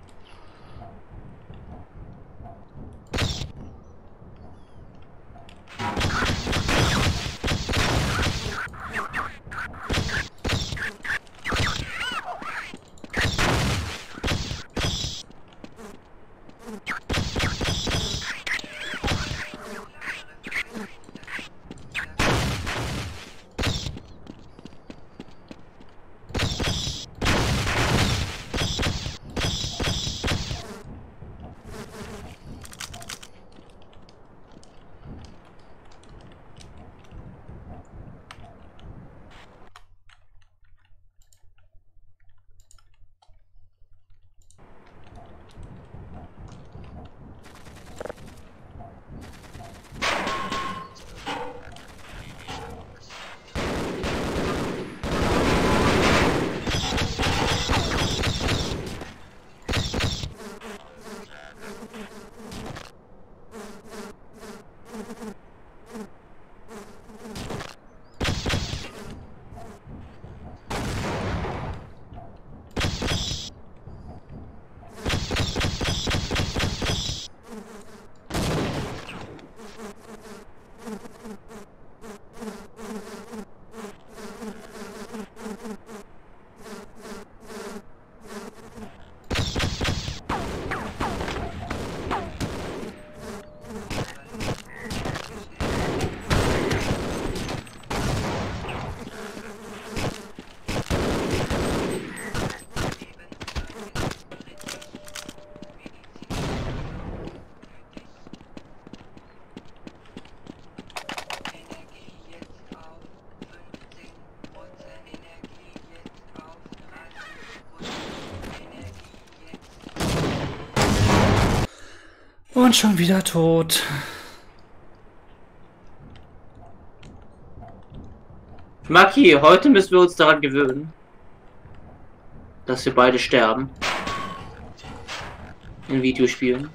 Und schon wieder tot. Maki, heute müssen wir uns daran gewöhnen, dass wir beide sterben. In Videospielen.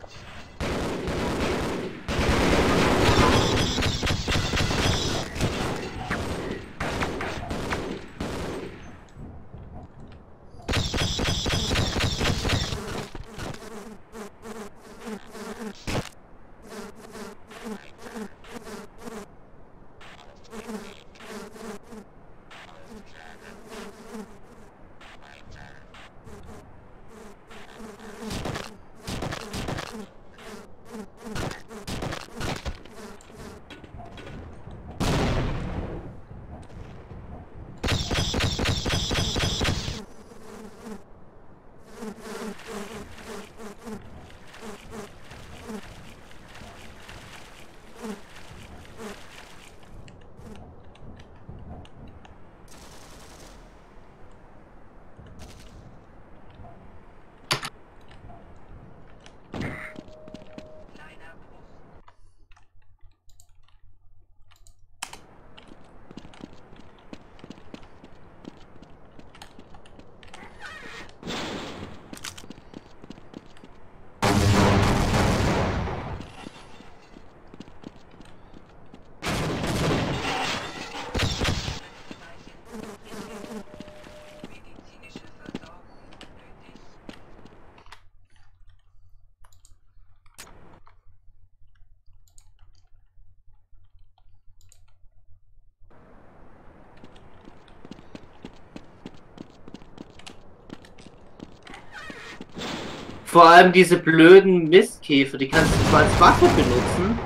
Vor allem diese blöden Mistkäfer, die kannst du zwar als Waffe benutzen,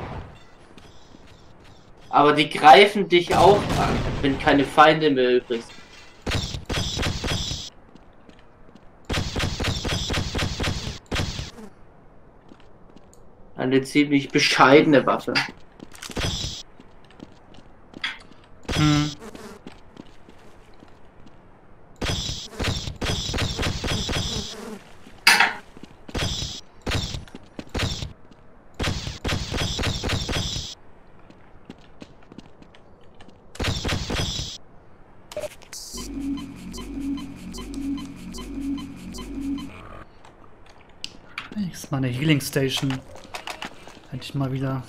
aber die greifen dich auch an, wenn keine Feinde mehr übrig sind. Eine ziemlich bescheidene Waffe. Station. Endlich mal wieder.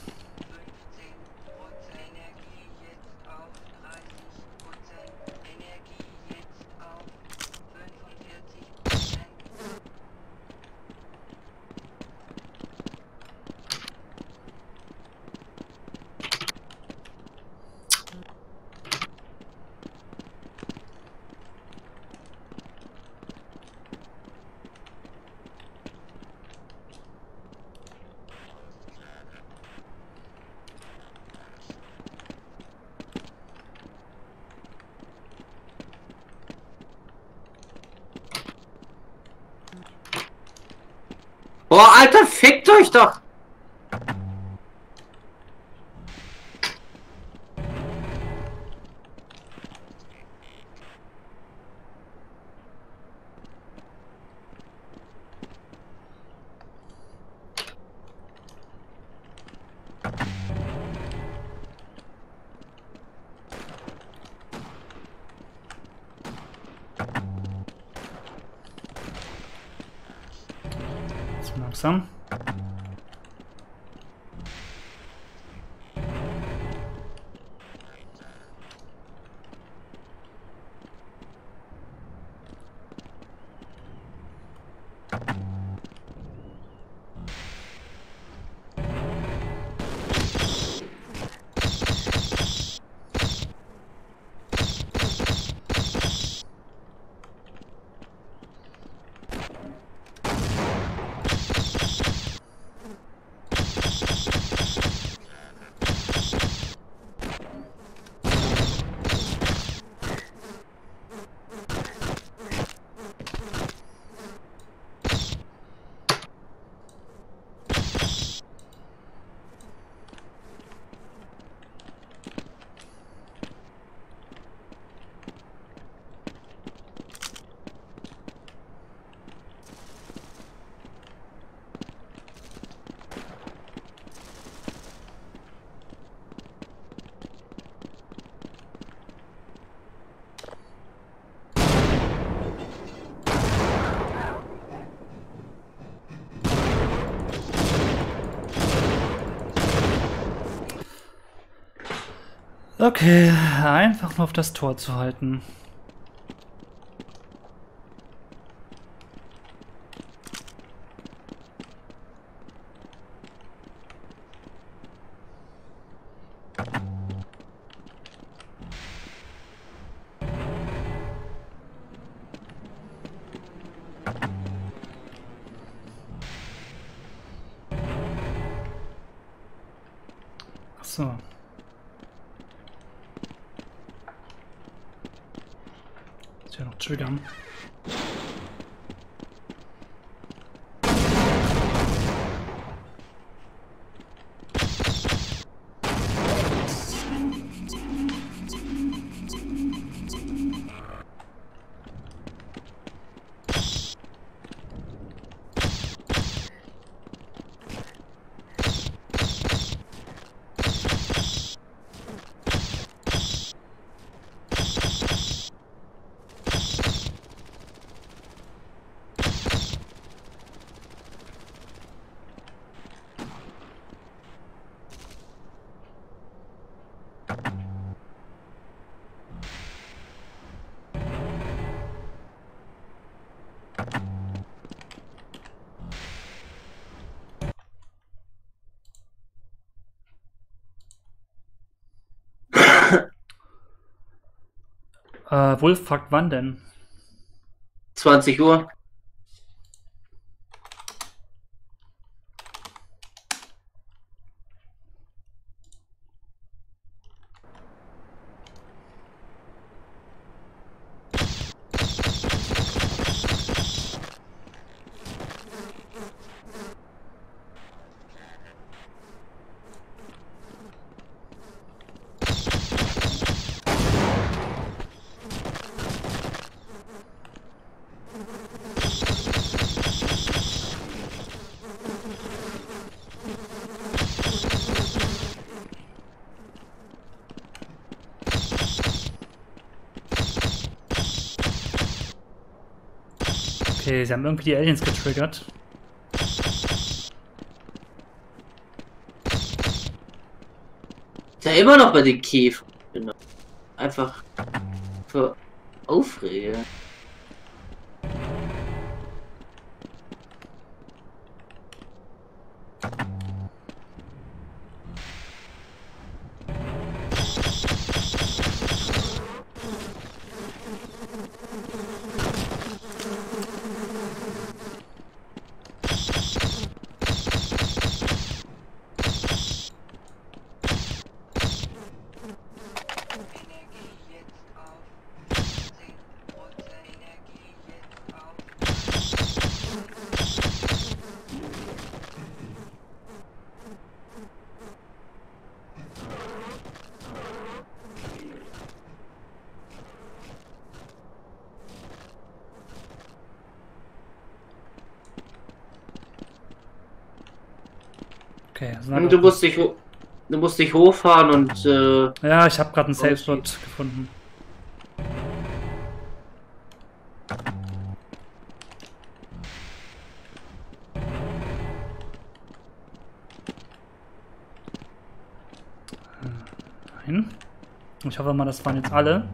Boah, Alter, fickt euch doch! Okay, einfach nur auf das Tor zu halten. Äh, Wolf fragt wann denn? 20 Uhr. Okay, sie haben irgendwie die Aliens getriggert. Ist ja immer noch bei den Käfern. Einfach für Aufrege. Energie jetzt auf 10%. Okay, also Und du musst dich, du musst dich hochfahren und äh, Ja, ich habe gerade einen Safe Spot gefunden. Nein. Ich hoffe mal, das waren jetzt alle.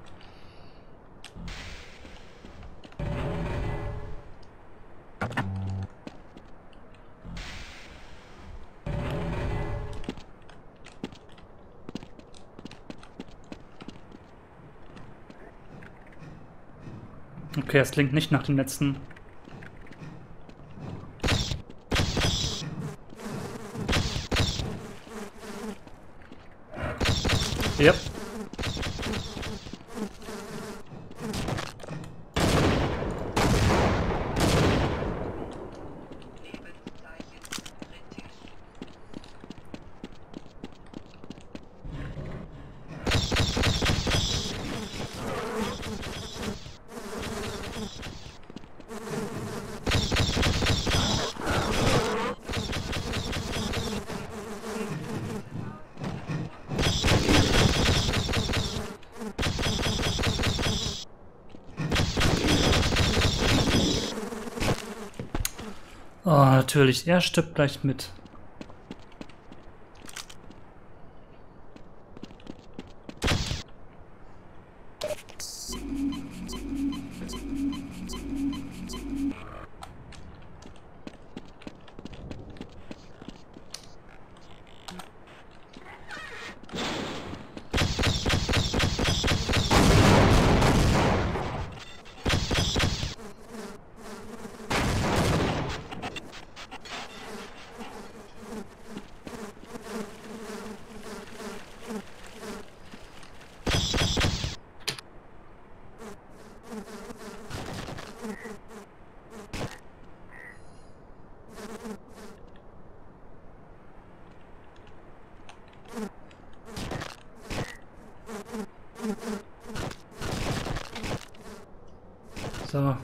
Okay, es klingt nicht nach dem letzten. Natürlich. Er stirbt gleich mit. So,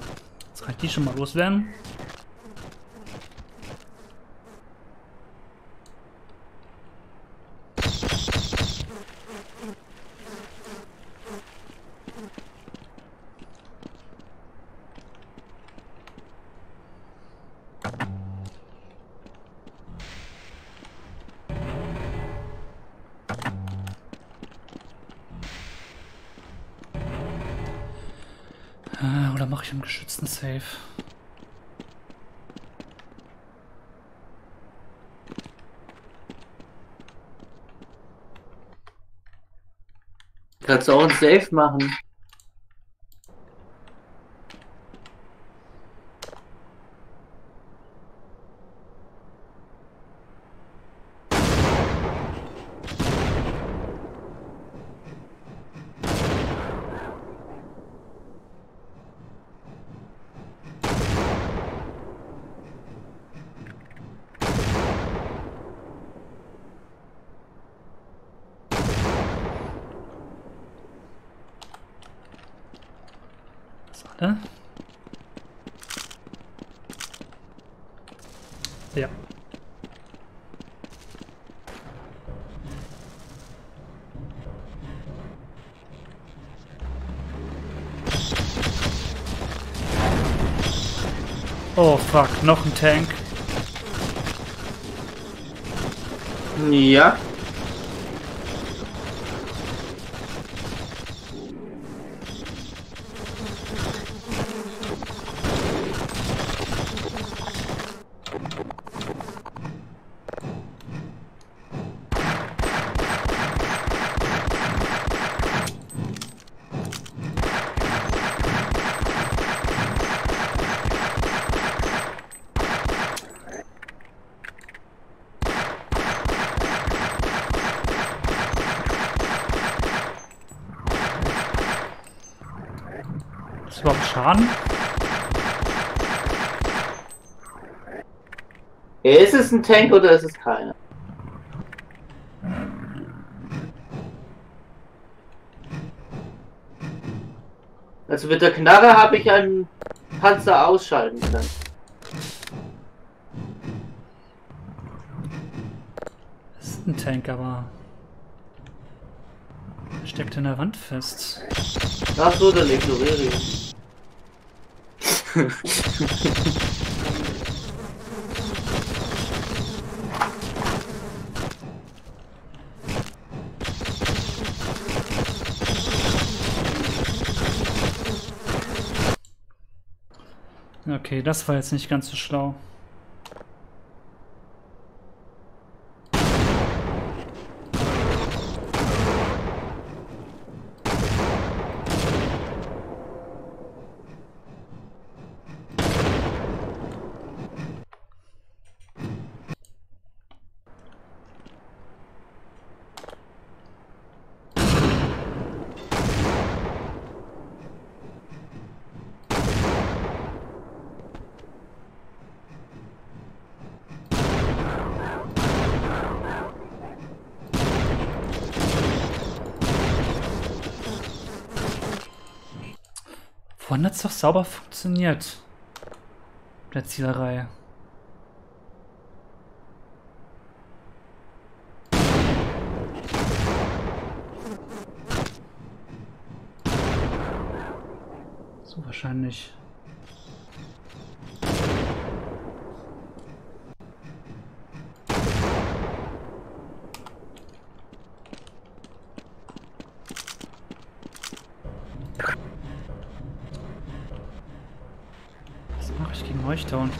jetzt kann ich die schon mal loswerden. Äh, Oder mache ich im geschützten Safe? Kannst du auch ein Safe machen. Das alle? Ja. Oh fuck, noch ein Tank. Ja. Ist überhaupt Schaden? Ist es ein Tank oder ist es keiner? Also mit der Knarre habe ich einen Panzer ausschalten können. sind ein Tank, aber steckt in der Wand fest. Ach so, dann ignoriere ich. Okay, das war jetzt nicht ganz so schlau. Vorhin hat's doch sauber funktioniert. Der Zielerei. So wahrscheinlich. Was mache ich gegen euch da unten?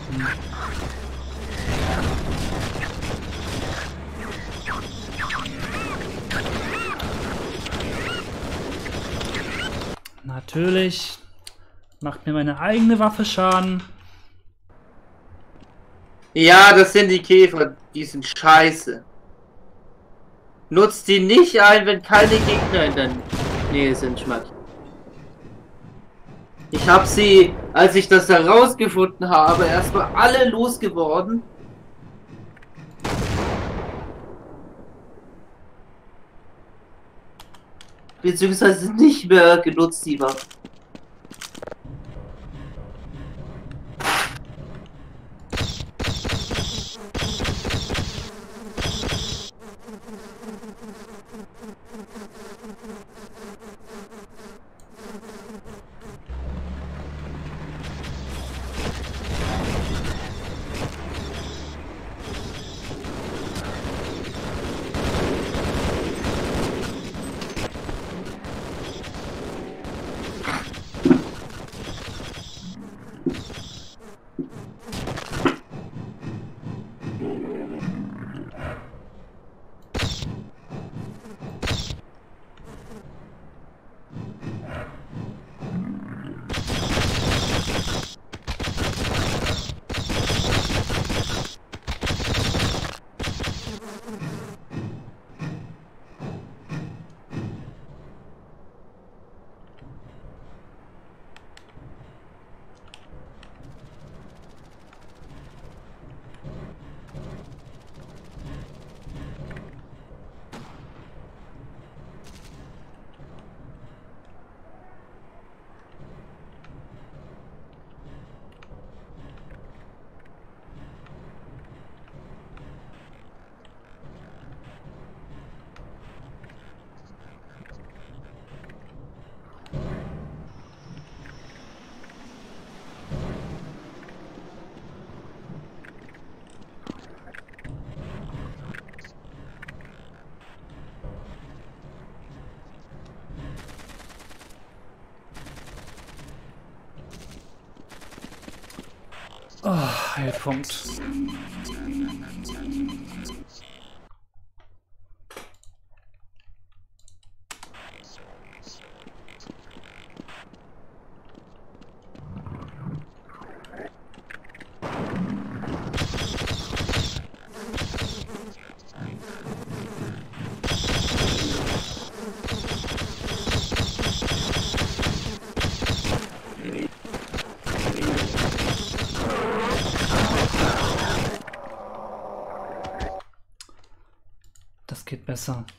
Natürlich macht mir meine eigene Waffe Schaden. Ja, das sind die Käfer, die sind scheiße. Nutzt die nicht ein, wenn keine Gegner in der Nähe sind, Schmack. Ich habe sie, als ich das herausgefunden habe, erstmal alle losgeworden. Beziehungsweise nicht mehr genutzt, die Waffe. Oh, bassin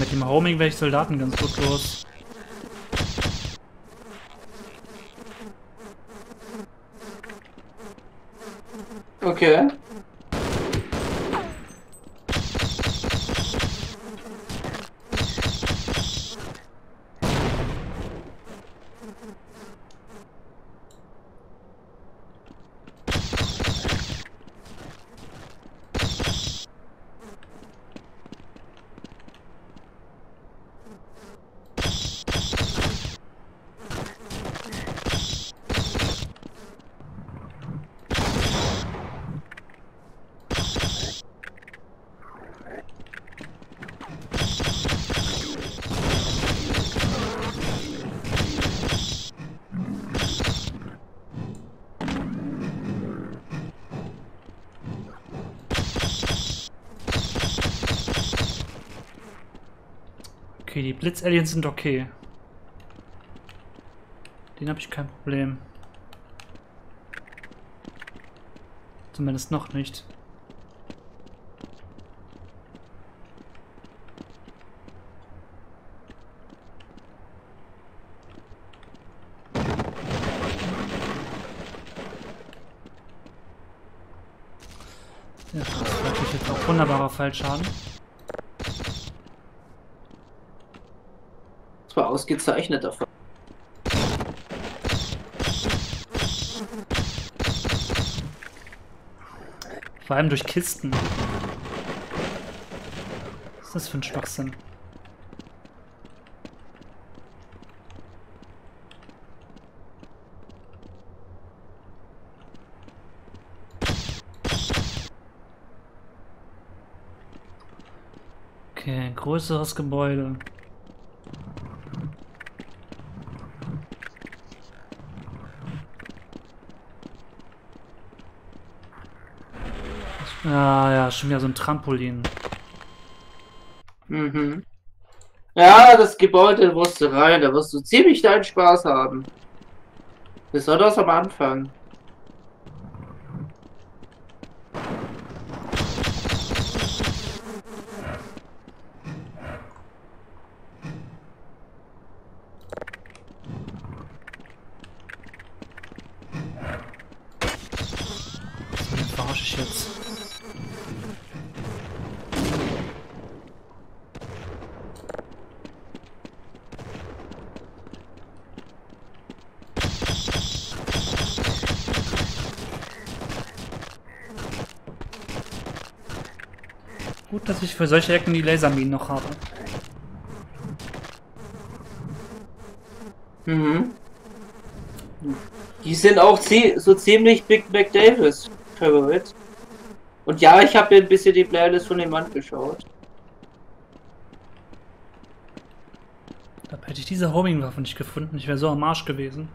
Besser. dem Homing wäre ich Soldaten ganz gut los. Okay. Okay, die Blitzaliens sind okay. Den habe ich kein Problem. Zumindest noch nicht. Ja, das ist natürlich jetzt auch wunderbarer Fallschaden. Das war ausgezeichnet davon. Vor allem durch Kisten. Was ist das für ein Schwachsinn? Okay, größeres Gebäude. Ah ja, schon wieder so ein Trampolin. Mhm. Ja, das Gebäude wirst du rein, da wirst du ziemlich deinen Spaß haben. Besonders am Anfang. Den verarsche ich jetzt. Gut, dass ich für solche Ecken die Laserminen noch habe. Mhm. Die sind auch so ziemlich Big Mac Davis Favorite. Und ja, ich habe mir ein bisschen die Playlist von dem Mann geschaut. Da hätte ich diese Homing-Waffe nicht gefunden. Ich wäre so am Arsch gewesen.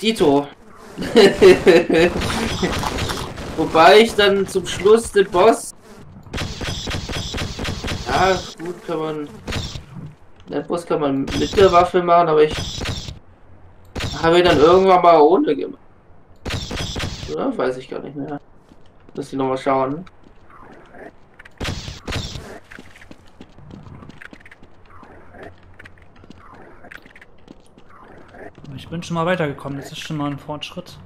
Dito. Wobei ich dann zum Schluss den Boss. Ja, gut kann man. Den Boss kann man mit der Waffe machen, aber ich habe ihn dann irgendwann mal ohne gemacht. Oder? Weiß ich gar nicht mehr. Muss ich nochmal schauen. Ich bin schon mal weitergekommen. Das ist schon mal ein Fortschritt.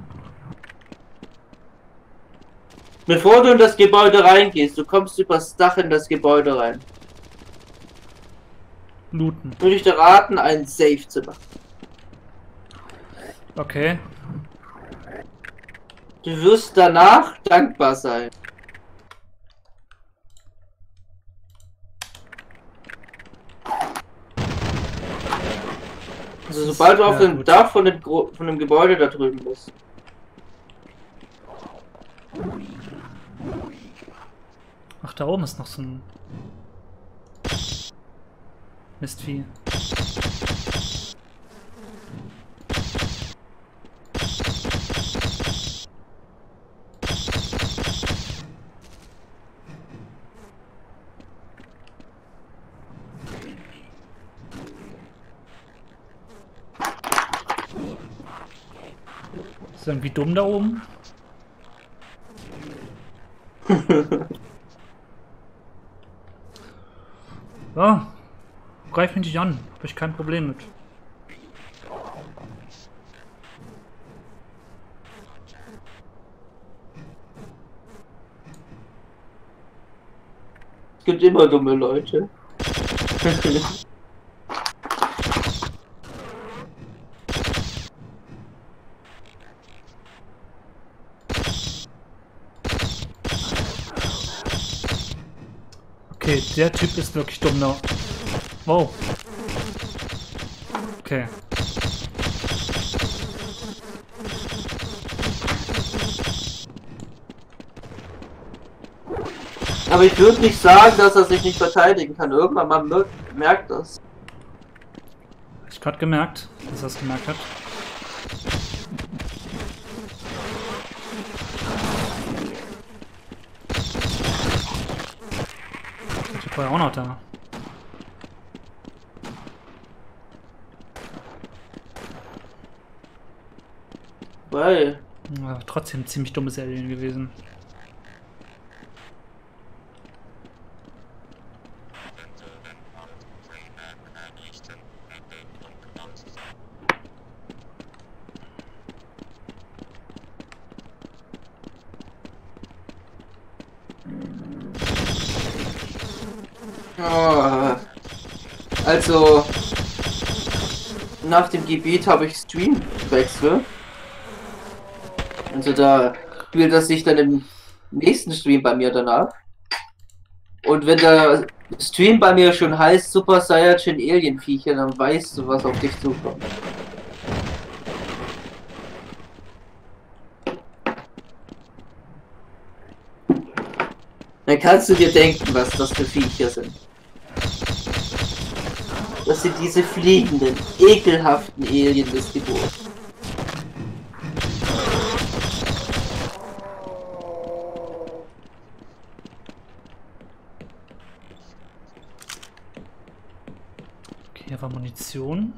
Bevor du in das Gebäude reingehst, du kommst übers Dach in das Gebäude rein. Looten. Würde ich dir raten, ein Safe zu machen. Okay. Du wirst danach dankbar sein. Also sobald du auf Ja, dem gut. Dach von dem, von dem Gebäude da drüben bist. Ach, da oben ist noch so ein Mistvieh. Ist irgendwie dumm da oben? Ja, greif mich nicht an. Habe ich kein Problem mit. Es gibt immer dumme Leute. Okay, der Typ ist wirklich dumm. Ne? Wow. Okay. Aber ich würde nicht sagen, dass er sich nicht verteidigen kann. Irgendwann mer- merkt das. Ich gerade gemerkt, dass er es gemerkt hat. Der Typ war ja auch noch da. Weil. Ja, trotzdem ziemlich dummes Alien gewesen. Ah. Also. Nach dem Gebiet habe ich Streamwechsel. Also da spielt das sich dann im nächsten Stream bei mir danach. Und wenn der Stream bei mir schon heißt Super Saiyajin Alien Viecher, dann weißt du, was auf dich zukommt. Dann kannst du dir denken, was das für Viecher sind. Das sind diese fliegenden, ekelhaften Alien des Gebots. Okay, hier war Munition.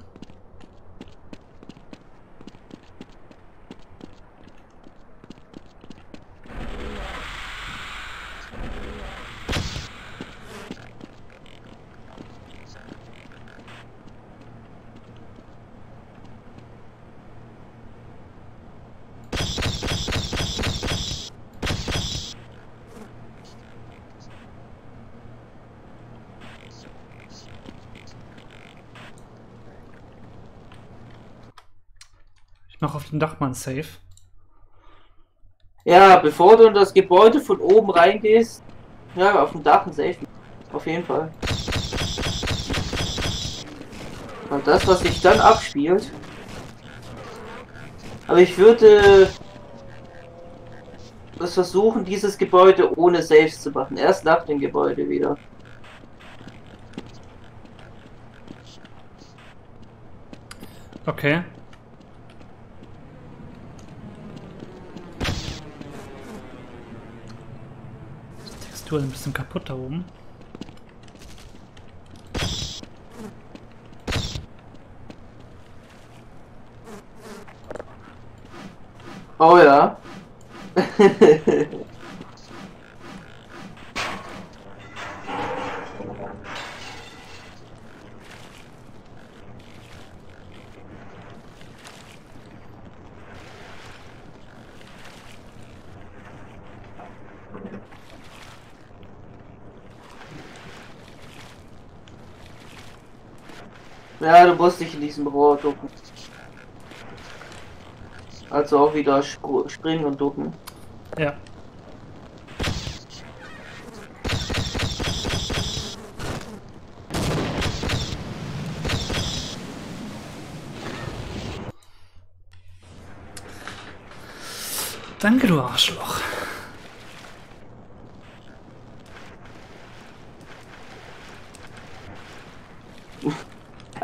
Ich mache auf den Dachmann safe. Ja, bevor du in das Gebäude von oben reingehst, ja, auf dem Dach ein Safe. Auf jeden Fall. Und das, was sich dann abspielt. Aber ich würde das versuchen, dieses Gebäude ohne Saves zu machen. Erst nach dem Gebäude wieder. Okay. Ist ein bisschen kaputt da oben. Oh ja. Musst dich in diesem Rohr ducken. Also auch wieder spr- springen und ducken. Ja. Danke, du Arschloch.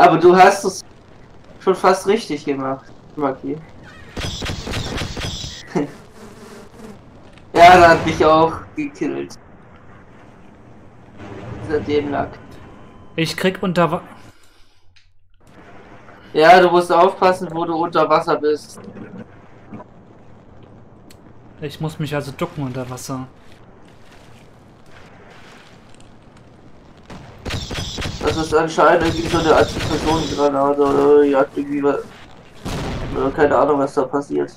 Aber du hast es schon fast richtig gemacht, Maki. ja, da hat mich auch gekillt. Dieser Dämlack. Ich krieg unter Wa Ja, du musst aufpassen, wo du unter Wasser bist. Ich muss mich also ducken unter Wasser. Das ist anscheinend irgendwie so eine Antipersonengranate oder ja, irgendwie wa- oder keine Ahnung, was da passiert.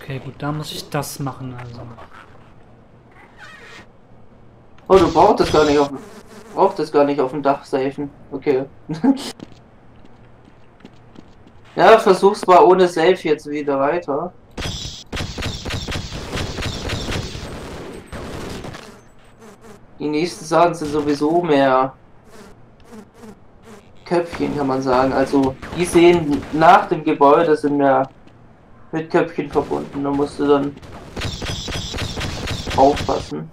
Okay, gut, da muss ich das machen, also. Oh, du brauchst das gar nicht auf brauchst das gar nicht auf dem Dach safen. Okay. ja, versuch's mal ohne Safe jetzt wieder weiter. Die nächsten Sachen sind sowieso mehr Köpfchen, kann man sagen. Also, die sehen nach dem Gebäude sind mehr mit Köpfchen verbunden. Da musst du dann aufpassen.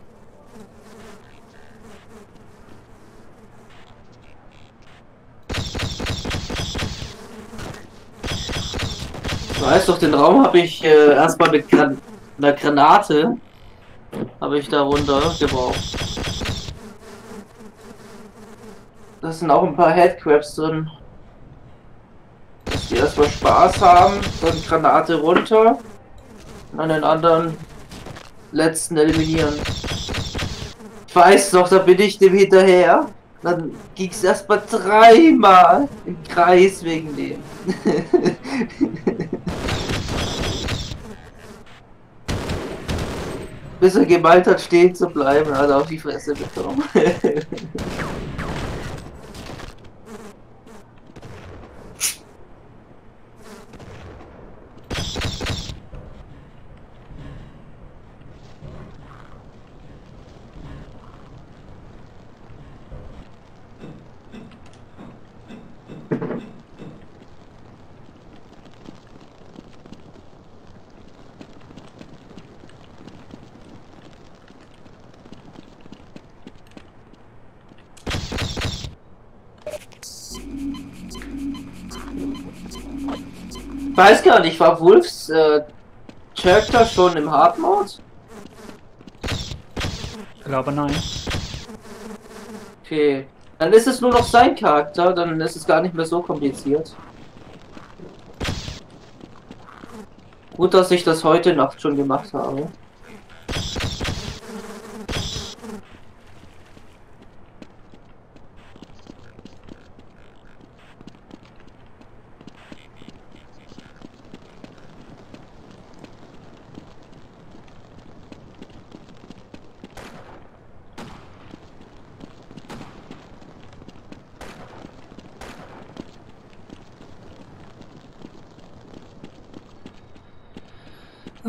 Weißt doch, den Raum habe ich äh, erstmal mit Gran einer Granate habe ich da runter gebraucht. Da sind auch ein paar Headcrabs drin. Dass die erstmal Spaß haben, dann Granate runter und an den anderen letzten eliminieren. Ich weiß doch, da bin ich dem hinterher. Dann ging es erstmal dreimal im Kreis wegen dem. Bis er gemeint hat, stehen zu bleiben, hat er auf die Fresse bekommen. weiß gar nicht, war Wolfs äh, Charakter schon im Hard Mode? Ich glaube nein. Okay. Dann ist es nur noch sein Charakter, dann ist es gar nicht mehr so kompliziert. Gut, dass ich das heute Nacht schon gemacht habe.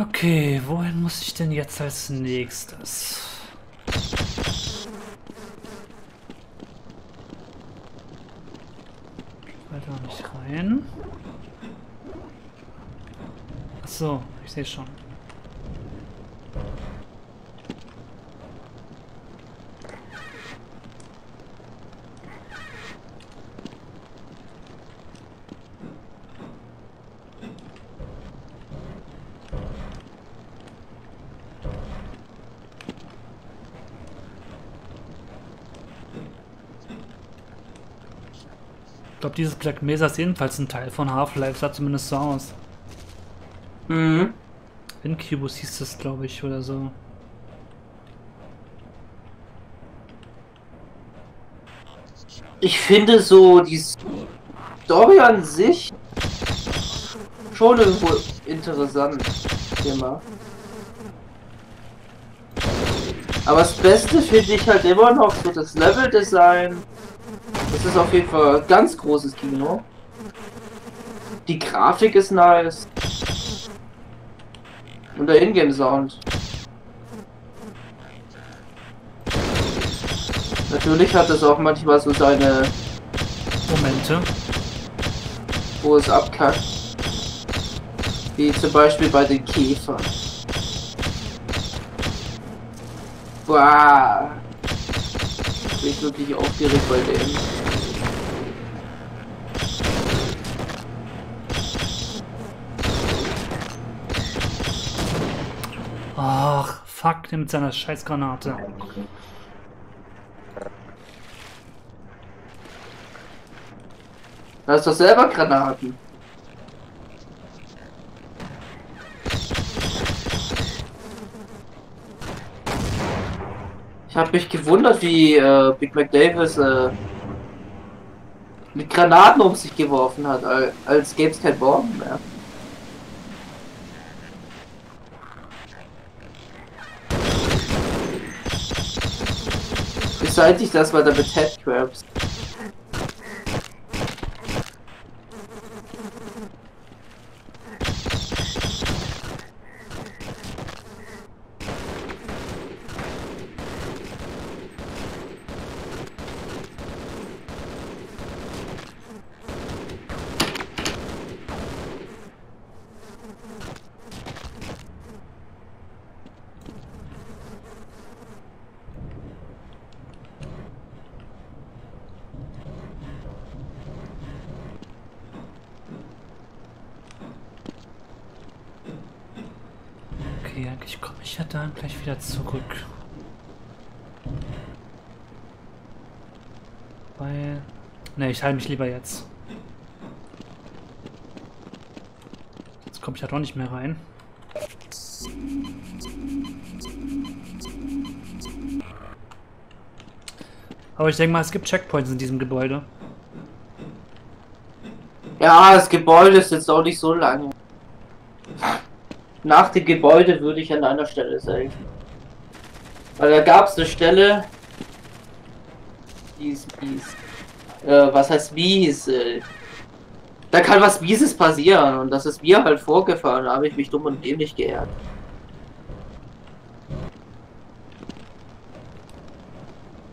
Okay, wohin muss ich denn als nächstes? Weiter nicht rein. Ach so, ich sehe schon. Dieses Black Mesa ist ebenfalls ein Teil von Half-Life, sah zumindest so aus. Mhm. Incubus hieß das, glaube ich, oder so. Ich finde so die Story an sich schon irgendwo interessant. Immer. Aber das Beste finde ich halt immer noch so das Level-Design. Das ist auf jeden Fall ganz großes Kino. Die Grafik ist nice. Und der Ingame-Sound. Natürlich hat es auch manchmal so seine, Momente. wo es abkackt. Wie zum Beispiel bei den Käfern. Boah. Bin ich wirklich aufgeregt bei denen. Packt ihn mit seiner Scheißgranate. Da ist doch selber Granaten. Ich habe mich gewundert, wie äh, Big Mac Davis äh, mit Granaten um sich geworfen hat, als gäbe es kein Bomben mehr. Beseitigt das mal damit Headcrabs. Okay, eigentlich komme ich ja gleich wieder zurück. Weil. Ne, ich heile mich lieber jetzt. Jetzt komme ich ja doch nicht mehr rein. Aber ich denke mal, es gibt Checkpoints in diesem Gebäude. Ja, das Gebäude ist jetzt auch nicht so lange. Nach dem Gebäude würde ich an einer Stelle sein. Weil da gab es eine Stelle, die ist mies. Äh, was heißt mies? Äh, da kann was Mieses passieren und das ist mir halt vorgefahren. Da habe ich mich dumm und dämlich geehrt.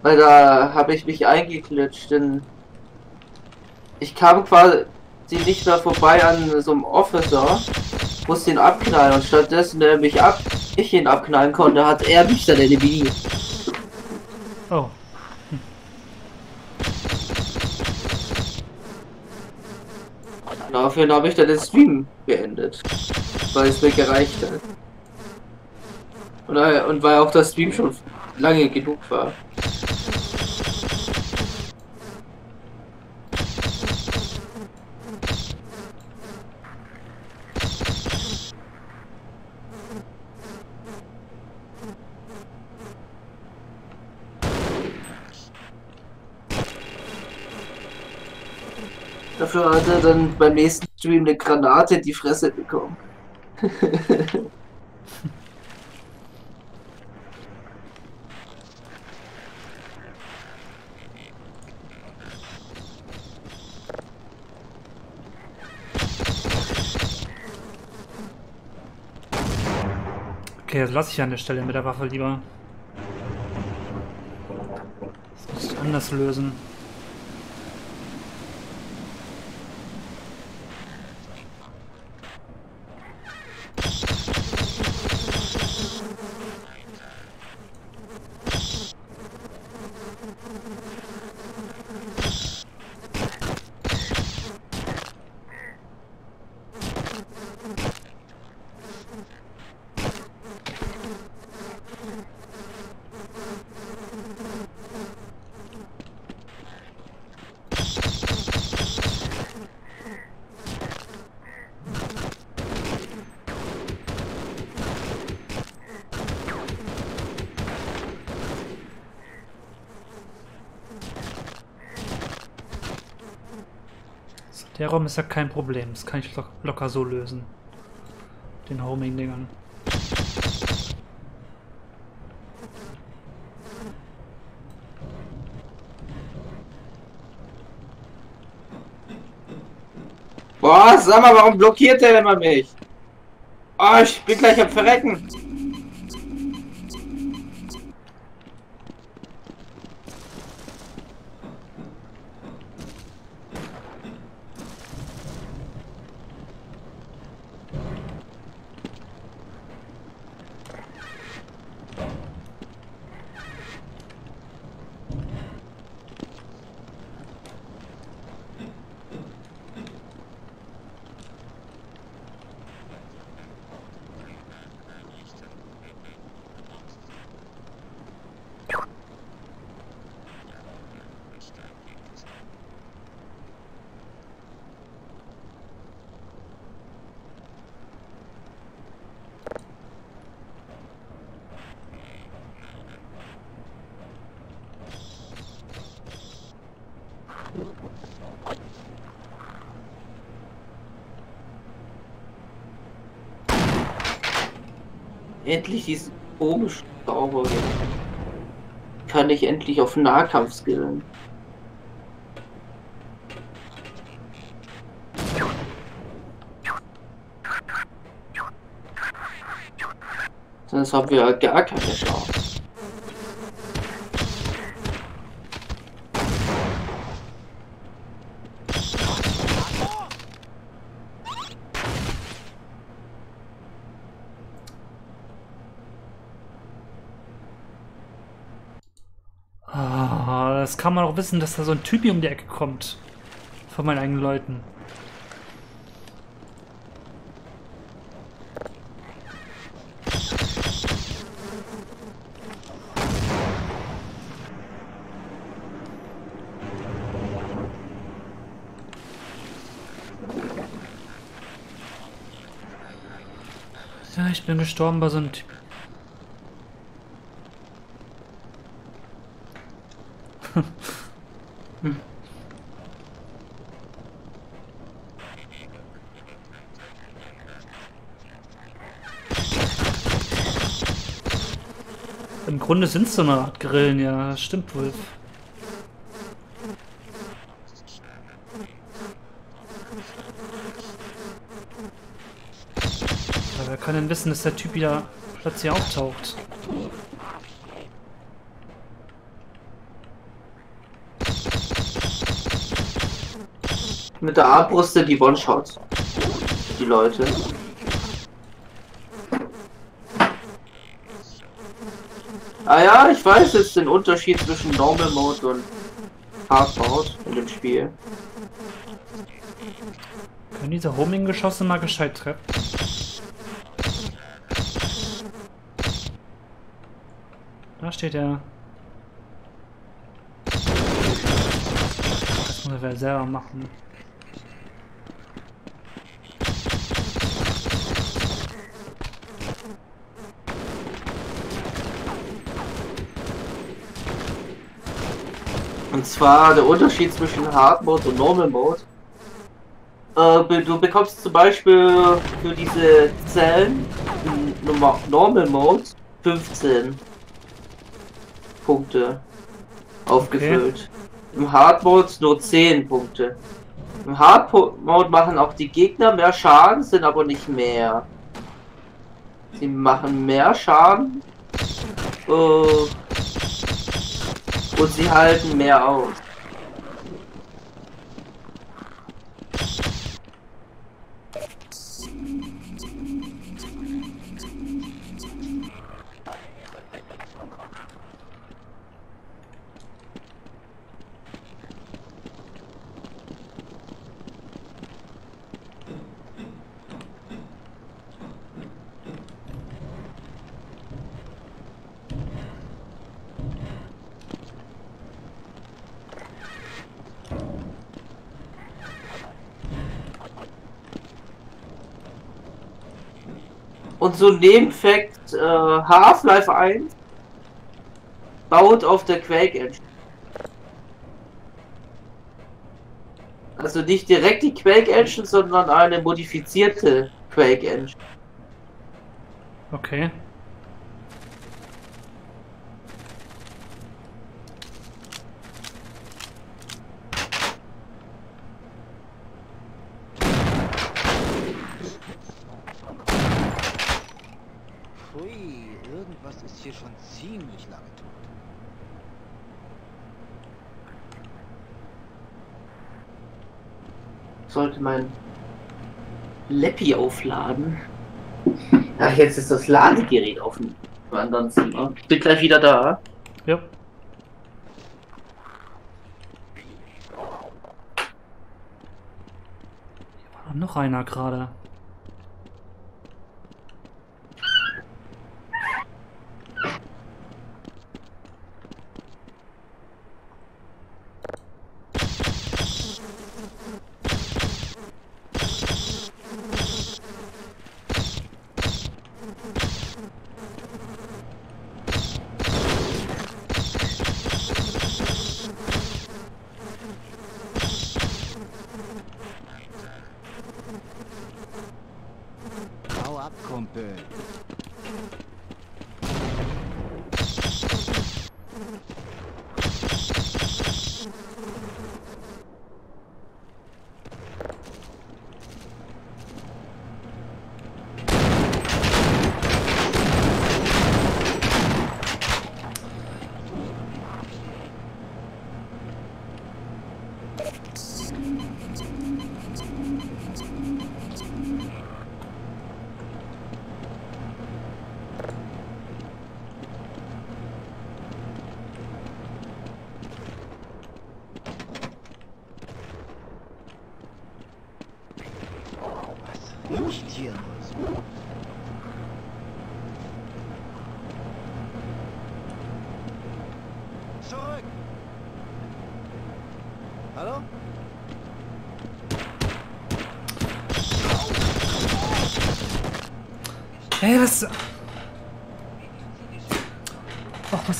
Weil da habe ich mich eingeklitscht, denn ich kam quasi nicht mehr vorbei an so einem Officer, musste ihn abknallen und stattdessen, der mich ab, ich ihn abknallen konnte, hat er mich dann eliminiert. Oh. Daraufhin habe ich dann den Stream beendet, weil es mir gereicht hat. Und, äh, und weil auch der Stream schon lange genug war. Dafür hat er dann beim nächsten Stream eine Granate in die Fresse bekommen. Okay, das lasse ich an der Stelle mit der Waffe lieber. Das muss ich anders lösen. Der Raum ist ja kein Problem. Das kann ich lo locker so lösen. Den Homing-Dingern. Boah, sag mal, warum blockiert der immer mich? Oh, ich bin gleich am Verrecken. Endlich diesen komischen Zauber. Kann ich endlich auf Nahkampf skillen. Sonst haben wir ja gar keine Chance. Ah, das kann man auch wissen, dass da so ein Typi um die Ecke kommt. Von meinen eigenen Leuten. Ja, ich bin gestorben bei so einem Typ. Grunde sind es so eine Art Grillen, ja, stimmt wohl. Aber wer kann denn wissen, dass der Typ wieder plötzlich auftaucht? Mit der Armbruste die One-Shots. Die Leute. Ah ja, ich weiß jetzt den Unterschied zwischen Normal Mode und Hard Mode in dem Spiel. Können diese Homing-Geschosse mal gescheit treffen? Da steht er. Das muss er selber machen. Zwar der Unterschied zwischen Hard Mode und Normal Mode. Äh, du bekommst zum Beispiel für diese Zellen Norma- Normal Mode 15 Punkte aufgefüllt. Im Hard Mode nur 10 Punkte. Im Hard Mode machen auch die Gegner mehr Schaden, sind aber nicht mehr. Sie machen mehr Schaden. Äh, und sie halten mehr aus. Und so Nebenfakt, äh, Half-Life 1 baut auf der Quake Engine. Also nicht direkt die Quake Engine, sondern eine modifizierte Quake Engine. Okay. Hui, irgendwas ist hier schon ziemlich lange tot. Sollte mein Leppi aufladen. Ach, jetzt ist das Ladegerät auf dem anderen Zimmer. Bin gleich wieder da. Ja. Hier war noch einer gerade.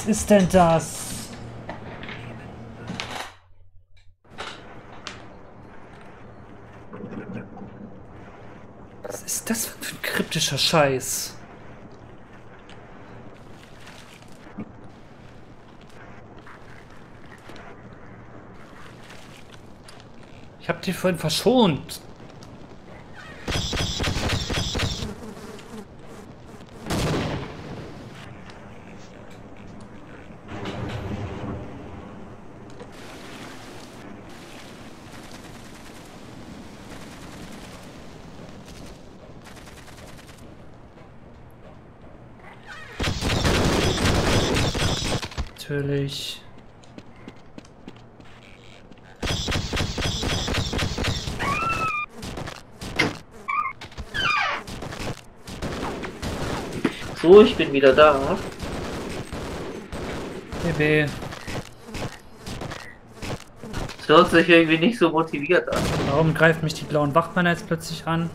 Ist denn das? Was ist das für ein kryptischer Scheiß? Ich hab die vorhin verschont. Natürlich. So, ich bin wieder da. BB. Es hört sich irgendwie nicht so motiviert an. Warum greift mich die blauen Wachmänner jetzt plötzlich an?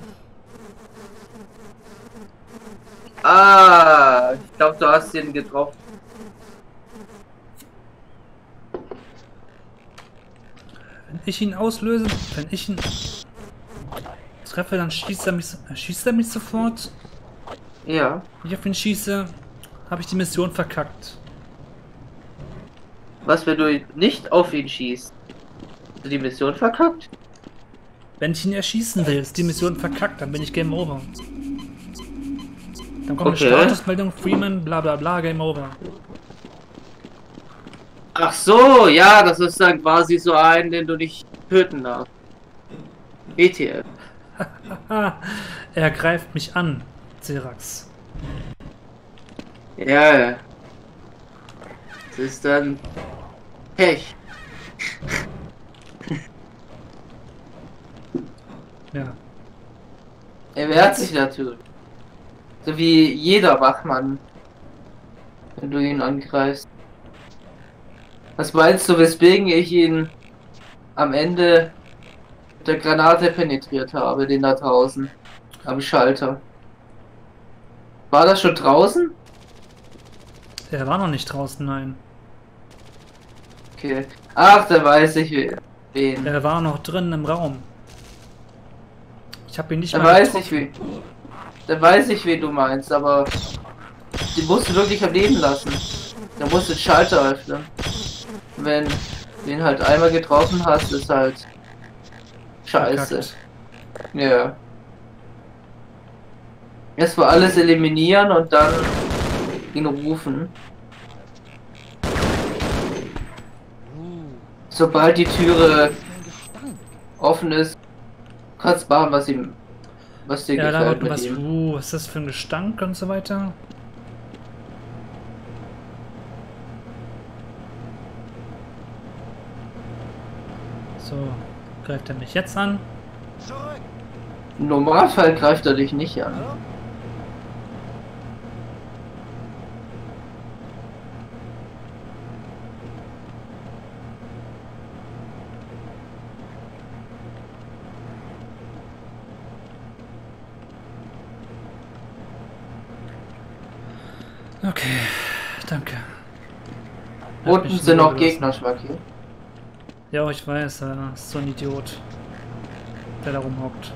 Ah, ich glaube, du hast den getroffen. Wenn ich ihn auslöse, wenn ich ihn treffe, dann schießt er mich, äh, schießt er mich sofort. Ja. Wenn ich auf ihn schieße, habe ich die Mission verkackt. Was, wenn du nicht auf ihn schießt? Hast du die Mission verkackt? Wenn ich ihn erschießen will, ist die Mission verkackt, dann bin ich Game Over. Dann kommt Okay. eine Statusmeldung, Freeman, bla bla bla, Game Over. Ach so, ja, das ist dann quasi so ein, den du nicht töten darfst. ETF. Er greift mich an, Zerax. Ja, ja. Das ist dann Pech. Ja. Er wehrt sich natürlich. So wie jeder Wachmann. Wenn du ihn angreifst. Was meinst du, weswegen ich ihn am Ende mit der Granate penetriert habe, den da draußen? Am Schalter. War das schon draußen? Er war noch nicht draußen, nein. Okay. Ach, da weiß ich we- wen. Er war noch drin im Raum. Ich habe ihn nicht Da mal weiß getroffen. ich wen. Da weiß ich, wen du meinst, aber den musst du wirklich am Leben lassen. Da musst du den Schalter öffnen. Wenn du ihn halt einmal getroffen hast, ist halt scheiße. Verkackt. Ja. Erstmal alles eliminieren und dann ihn rufen. Sobald die Türe offen ist, kannst machen, was ihm, was dir Ja, da gefällt wird mit was. ihm. Uh, was ist das für ein Gestank und so weiter? So, greift er mich jetzt an? Im Normalfall greift er dich nicht an. Okay, danke. Hat Unten sind noch. Gegner, Schwacki. Ja, ich weiß, er ist so ein Idiot, der da rumhockt.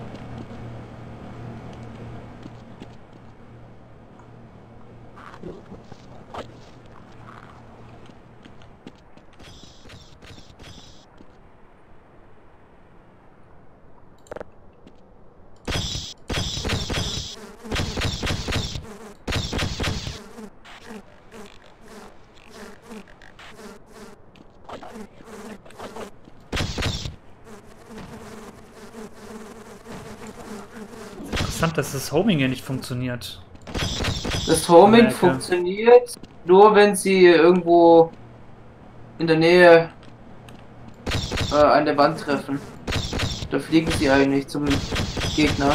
Interessant, dass das Homing hier nicht funktioniert. Das Homing Alter. funktioniert nur, wenn sie irgendwo in der Nähe äh, an der Wand treffen. Da fliegen sie eigentlich zum Gegner.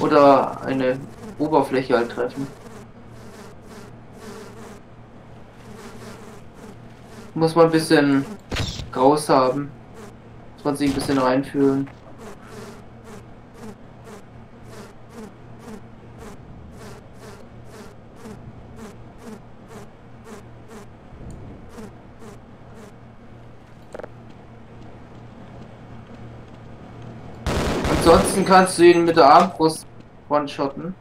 Oder eine Oberfläche halt treffen. Muss man ein bisschen raus haben. Muss man sich ein bisschen reinfühlen. Ansonsten kannst du ihn mit der Armbrust one-shotten.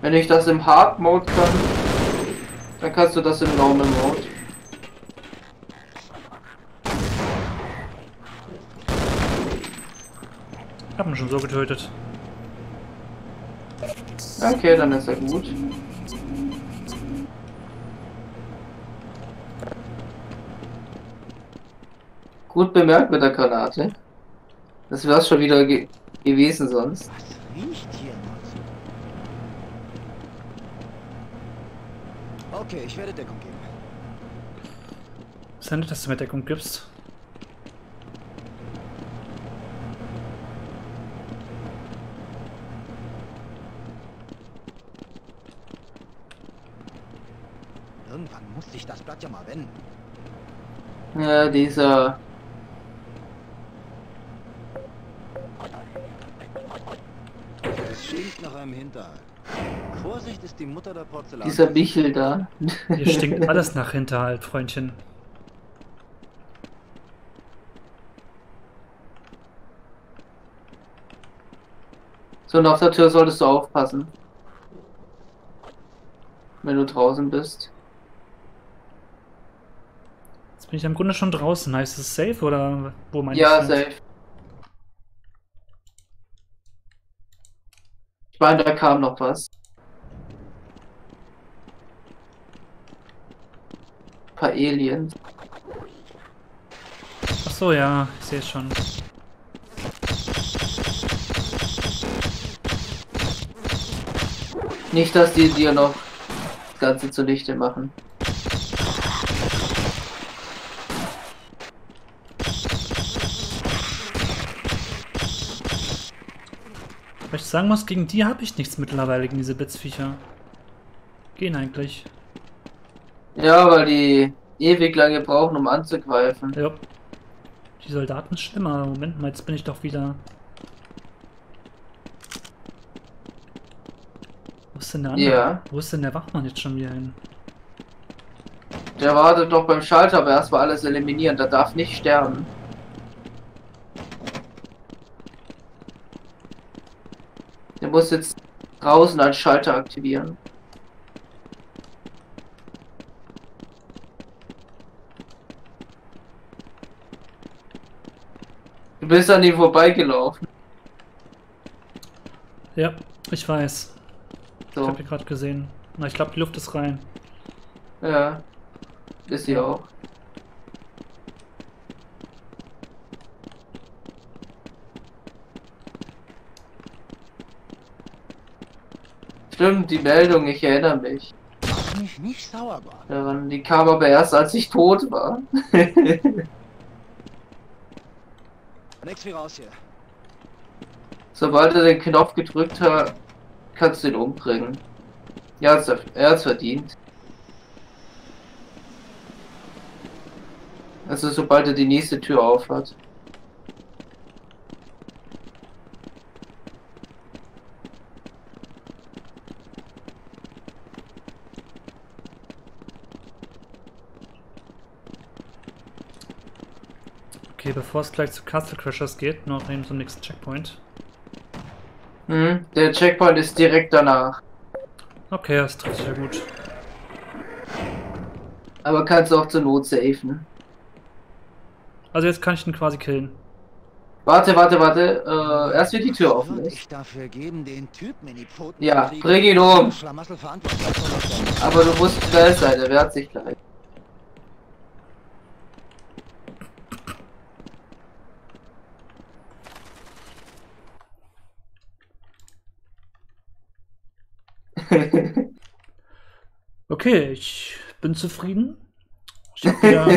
Wenn ich das im Hard Mode kann, dann kannst du das im Normal Mode. Ich hab ihn schon so getötet. Okay, dann ist er gut. Gut bemerkt mit der Granate. Das wär's schon wieder ge gewesen sonst. Was riecht hier noch so? Okay, ich werde Deckung geben. Ist ja nett, dass du mir Deckung gibst. Irgendwann muss sich das Blatt ja mal wenden. Ja, dieser. Stinkt nach einem Hinterhalt. Vorsicht ist die Mutter der Porzellan. Dieser Michel da. Hier stinkt alles nach Hinterhalt, Freundchen. So, und auf der Tür solltest du aufpassen. Wenn du draußen bist. Jetzt bin ich im Grunde schon draußen. Heißt es safe oder wo meinst Ja, du? safe. Ich meine, da kam noch was. Ein paar Aliens. Ach so, ja, ich sehe es schon. Nicht, dass die dir noch das Ganze zunichte machen. Sagen muss, gegen die habe ich nichts mittlerweile, gegen diese Blitzviecher. Gehen eigentlich. Ja, weil die ewig lange brauchen, um anzugreifen. Ja. Die Soldaten ist schlimmer. Moment mal, jetzt bin ich doch wieder. Wo ist denn der andere? Ja. Wo ist denn der Wachmann jetzt schon wieder hin? Der wartet doch beim Schalter, aber erstmal alles eliminieren. Der darf nicht sterben. Der muss jetzt draußen einen Schalter aktivieren. Du bist an ihm vorbeigelaufen. Ja, ich weiß. Ich So, habe hier gerade gesehen. Na, ich glaube, die Luft ist rein. ja. Ist sie auch. Stimmt, die Meldung, ich erinnere mich Mach mich nicht sauer, daran. Die kam aber erst, als ich tot war. Nix wie raus hier. Sobald er den Knopf gedrückt hat, kannst du ihn umbringen. Ja, er hat's verdient. Also sobald er die nächste Tür auf bevor es gleich zu Castle Crashers geht, noch eben zum nächsten Checkpoint. Mhm, der Checkpoint ist direkt danach. Okay, das trifft sich ja gut. Aber kannst du auch zur Not safen. Also jetzt kann ich ihn quasi killen. Warte, warte, warte. Äh, erst wird die Tür offen ist. ich dafür geben, den Typen in die Pfoten Ja, bring ihn um. Aber du musst schnell sein, er wehrt sich gleich. Okay, ich bin zufrieden. Ich hab wieder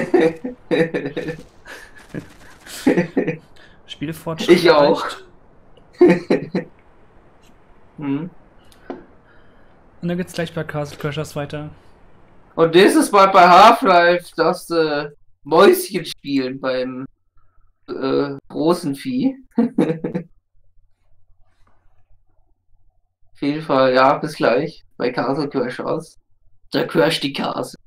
Spielefortschritt. Ich auch. Hm. Und dann geht's gleich bei Castle Crashers weiter. Und nächstes Mal bei Half-Life das äh, Mäuschen spielen beim äh, großen Vieh. Auf jeden Fall, ja, bis gleich bei Castle Crashers. Da crasht die Castle.